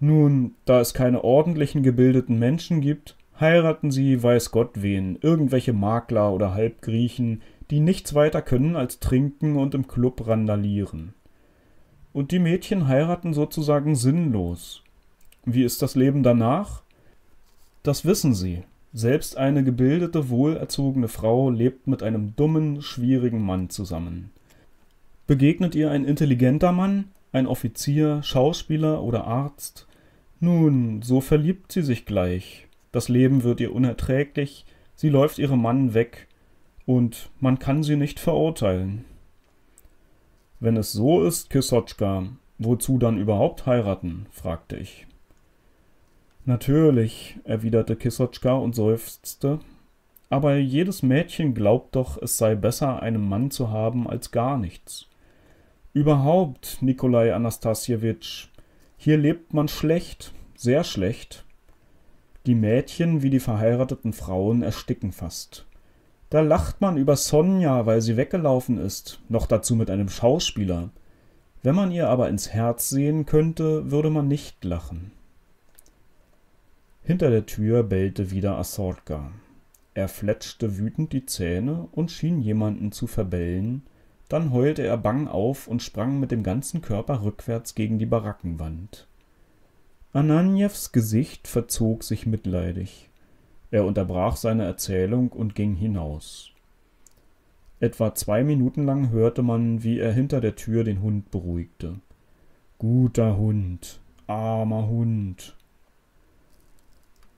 Nun, da es keine ordentlichen gebildeten Menschen gibt, heiraten sie weiß Gott wen, irgendwelche Makler oder Halbgriechen, die nichts weiter können als trinken und im Club randalieren. Und die Mädchen heiraten sozusagen sinnlos. Wie ist das Leben danach? Das wissen sie. Selbst eine gebildete, wohlerzogene Frau lebt mit einem dummen, schwierigen Mann zusammen. Begegnet ihr ein intelligenter Mann, ein Offizier, Schauspieler oder Arzt. Nun, so verliebt sie sich gleich. Das Leben wird ihr unerträglich, sie läuft ihrem Mann weg, und man kann sie nicht verurteilen. Wenn es so ist, Kissotschka, wozu dann überhaupt heiraten? fragte ich. Natürlich, erwiderte Kissotschka und seufzte, aber jedes Mädchen glaubt doch, es sei besser, einen Mann zu haben als gar nichts. Überhaupt, Nikolai Anastasjewitsch, hier lebt man schlecht, sehr schlecht. Die Mädchen wie die verheirateten Frauen ersticken fast. Da lacht man über Sonja, weil sie weggelaufen ist, noch dazu mit einem Schauspieler. Wenn man ihr aber ins Herz sehen könnte, würde man nicht lachen. Hinter der Tür bellte wieder Assortka. Er fletschte wütend die Zähne und schien jemanden zu verbellen, dann heulte er bang auf und sprang mit dem ganzen Körper rückwärts gegen die Barackenwand. Ananjews Gesicht verzog sich mitleidig. Er unterbrach seine Erzählung und ging hinaus. Etwa zwei Minuten lang hörte man, wie er hinter der Tür den Hund beruhigte. Guter Hund, armer Hund.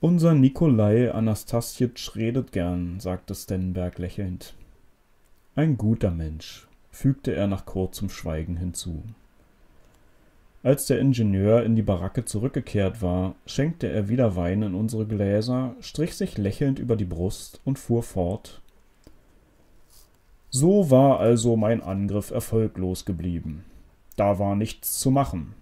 Unser Nikolai Anastasjitsch redet gern, sagte Stenberg lächelnd. Ein guter Mensch, fügte er nach kurzem Schweigen hinzu. Als der Ingenieur in die Baracke zurückgekehrt war, schenkte er wieder Wein in unsere Gläser, strich sich lächelnd über die Brust und fuhr fort. So war also mein Angriff erfolglos geblieben. Da war nichts zu machen.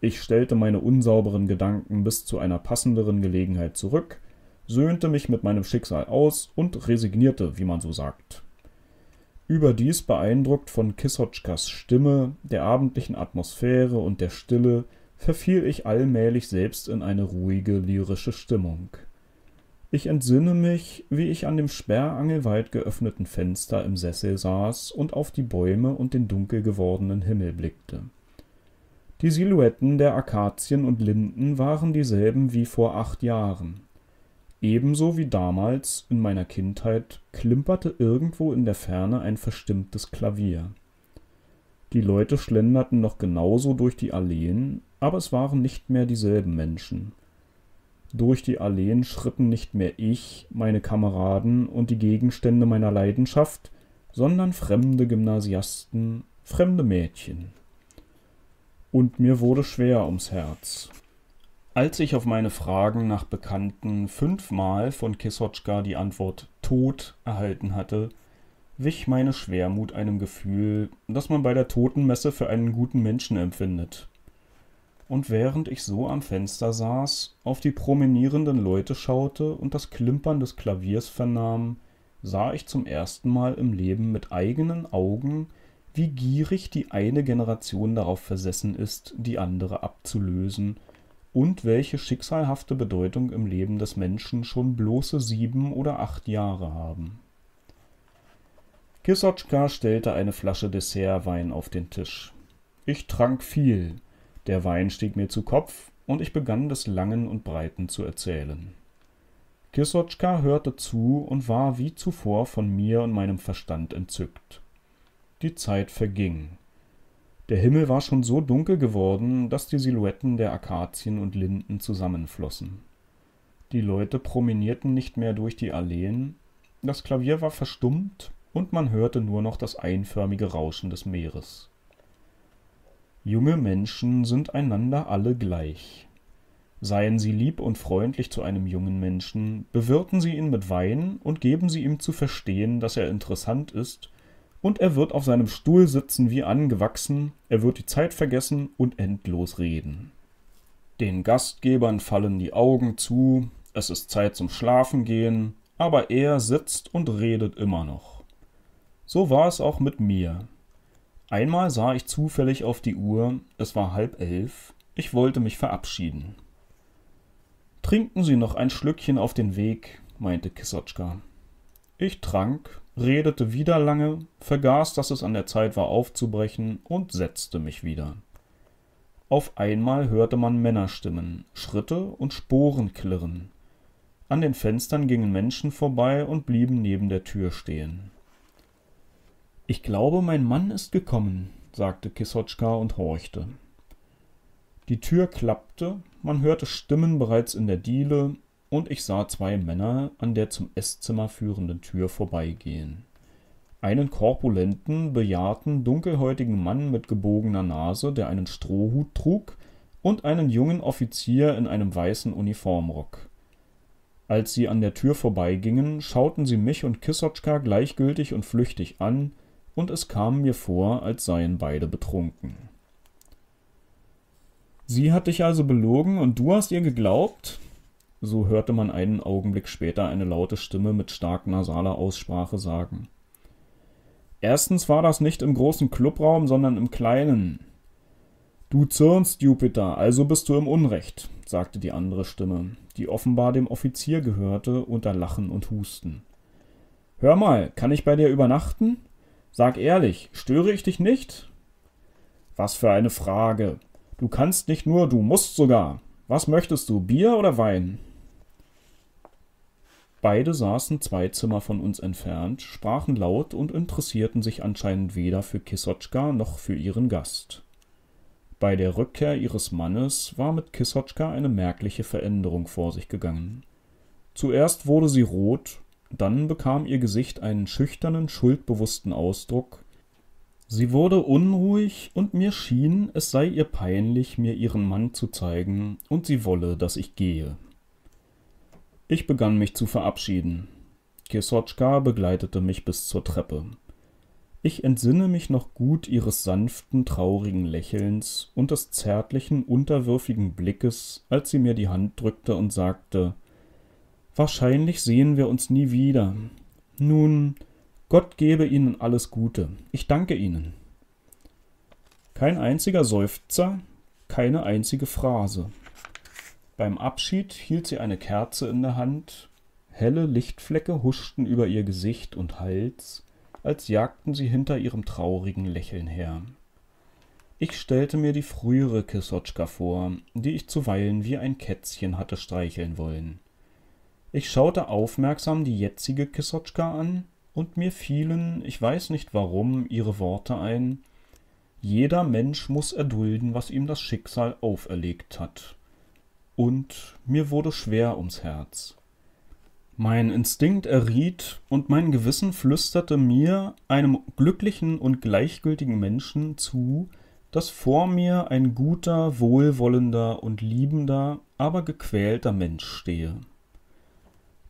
Ich stellte meine unsauberen Gedanken bis zu einer passenderen Gelegenheit zurück, söhnte mich mit meinem Schicksal aus und resignierte, wie man so sagt. Überdies beeindruckt von Kissotschkas Stimme, der abendlichen Atmosphäre und der Stille, verfiel ich allmählich selbst in eine ruhige, lyrische Stimmung. Ich entsinne mich, wie ich an dem sperrangelweit geöffneten Fenster im Sessel saß und auf die Bäume und den dunkel gewordenen Himmel blickte. Die Silhouetten der Akazien und Linden waren dieselben wie vor acht Jahren. Ebenso wie damals in meiner Kindheit klimperte irgendwo in der Ferne ein verstimmtes Klavier. Die Leute schlenderten noch genauso durch die Alleen, aber es waren nicht mehr dieselben Menschen. Durch die Alleen schritten nicht mehr ich, meine Kameraden und die Gegenstände meiner Leidenschaft, sondern fremde Gymnasiasten, fremde Mädchen. Und mir wurde schwer ums Herz. Als ich auf meine Fragen nach Bekannten fünfmal von Kissotschka die Antwort Tod erhalten hatte, wich meine Schwermut einem Gefühl, das man bei der Totenmesse für einen guten Menschen empfindet. Und während ich so am Fenster saß, auf die promenierenden Leute schaute und das Klimpern des Klaviers vernahm, sah ich zum ersten Mal im Leben mit eigenen Augen, wie gierig die eine Generation darauf versessen ist, die andere abzulösen und welche schicksalhafte Bedeutung im Leben des Menschen schon bloße sieben oder acht Jahre haben. Kissotschka stellte eine Flasche Dessertwein auf den Tisch. Ich trank viel, der Wein stieg mir zu Kopf, und ich begann des Langen und Breiten zu erzählen. Kissotschka hörte zu und war wie zuvor von mir und meinem Verstand entzückt. Die Zeit verging. Der Himmel war schon so dunkel geworden, dass die Silhouetten der Akazien und Linden zusammenflossen. Die Leute promenierten nicht mehr durch die Alleen, das Klavier war verstummt und man hörte nur noch das einförmige Rauschen des Meeres. Junge Menschen sind einander alle gleich. Seien Sie lieb und freundlich zu einem jungen Menschen, bewirten Sie ihn mit Wein und geben Sie ihm zu verstehen, dass er interessant ist, und er wird auf seinem Stuhl sitzen wie angewachsen, er wird die Zeit vergessen und endlos reden. Den Gastgebern fallen die Augen zu, es ist Zeit zum Schlafengehen, aber er sitzt und redet immer noch. So war es auch mit mir. Einmal sah ich zufällig auf die Uhr, es war halb elf, ich wollte mich verabschieden. Trinken Sie noch ein Schlückchen auf den Weg, meinte Kissotschka. Ich trank, redete wieder lange, vergaß, dass es an der Zeit war aufzubrechen und setzte mich wieder. Auf einmal hörte man Männerstimmen, Schritte und Sporen klirren. An den Fenstern gingen Menschen vorbei und blieben neben der Tür stehen. Ich glaube, mein Mann ist gekommen, sagte Kissotschka und horchte. Die Tür klappte, man hörte Stimmen bereits in der Diele, und ich sah zwei Männer an der zum Esszimmer führenden Tür vorbeigehen. Einen korpulenten, bejahrten, dunkelhäutigen Mann mit gebogener Nase, der einen Strohhut trug, und einen jungen Offizier in einem weißen Uniformrock. Als sie an der Tür vorbeigingen, schauten sie mich und Kissotschka gleichgültig und flüchtig an, und es kam mir vor, als seien beide betrunken. Sie hat dich also belogen und du hast ihr geglaubt? So hörte man einen Augenblick später eine laute Stimme mit stark nasaler Aussprache sagen. Erstens war das nicht im großen Clubraum, sondern im kleinen. Du zürnst, Jupiter, also bist du im Unrecht, sagte die andere Stimme, die offenbar dem Offizier gehörte, unter Lachen und Husten. Hör mal, kann ich bei dir übernachten? Sag ehrlich, störe ich dich nicht? Was für eine Frage. Du kannst nicht nur, du musst sogar. Was möchtest du, Bier oder Wein? Beide saßen zwei Zimmer von uns entfernt, sprachen laut und interessierten sich anscheinend weder für Kissotschka noch für ihren Gast. Bei der Rückkehr ihres Mannes war mit Kissotschka eine merkliche Veränderung vor sich gegangen. Zuerst wurde sie rot dann bekam ihr Gesicht einen schüchternen, schuldbewussten Ausdruck. Sie wurde unruhig, und mir schien, es sei ihr peinlich, mir ihren Mann zu zeigen, und sie wolle, dass ich gehe. Ich begann mich zu verabschieden. Kesotschka begleitete mich bis zur Treppe. Ich entsinne mich noch gut ihres sanften, traurigen Lächelns und des zärtlichen, unterwürfigen Blickes, als sie mir die Hand drückte und sagte Wahrscheinlich sehen wir uns nie wieder. Nun, Gott gebe Ihnen alles Gute. Ich danke Ihnen. Kein einziger Seufzer, keine einzige Phrase. Beim Abschied hielt sie eine Kerze in der Hand, helle Lichtflecke huschten über ihr Gesicht und Hals, als jagten sie hinter ihrem traurigen Lächeln her. Ich stellte mir die frühere Kissotschka vor, die ich zuweilen wie ein Kätzchen hatte streicheln wollen. Ich schaute aufmerksam die jetzige Kissotschka an, und mir fielen, ich weiß nicht warum, ihre Worte ein Jeder Mensch muss erdulden, was ihm das Schicksal auferlegt hat. Und mir wurde schwer ums Herz. Mein Instinkt erriet und mein Gewissen flüsterte mir, einem glücklichen und gleichgültigen Menschen, zu, dass vor mir ein guter, wohlwollender und liebender, aber gequälter Mensch stehe.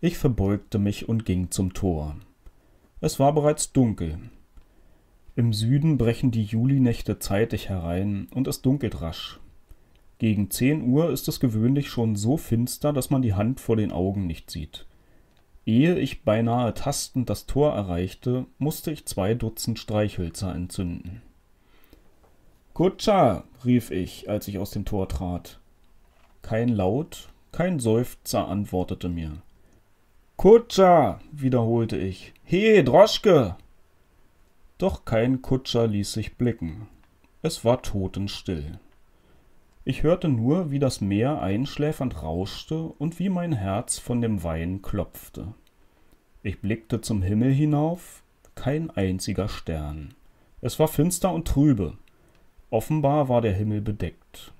Ich verbeugte mich und ging zum Tor. Es war bereits dunkel. Im Süden brechen die Julinächte zeitig herein und es dunkelt rasch. Gegen zehn Uhr ist es gewöhnlich schon so finster, dass man die Hand vor den Augen nicht sieht. Ehe ich beinahe tastend das Tor erreichte, musste ich zwei Dutzend Streichhölzer entzünden. Kutscher, rief ich, als ich aus dem Tor trat. Kein Laut, kein Seufzer antwortete mir. Kutscher, wiederholte ich. He, Droschke! Doch kein Kutscher ließ sich blicken. Es war totenstill. Ich hörte nur, wie das Meer einschläfernd rauschte und wie mein Herz von dem Wein klopfte. Ich blickte zum Himmel hinauf, kein einziger Stern. Es war finster und trübe. Offenbar war der Himmel bedeckt.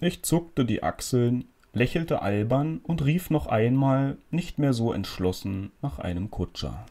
Ich zuckte die Achseln, lächelte albern und rief noch einmal, nicht mehr so entschlossen, nach einem Kutscher.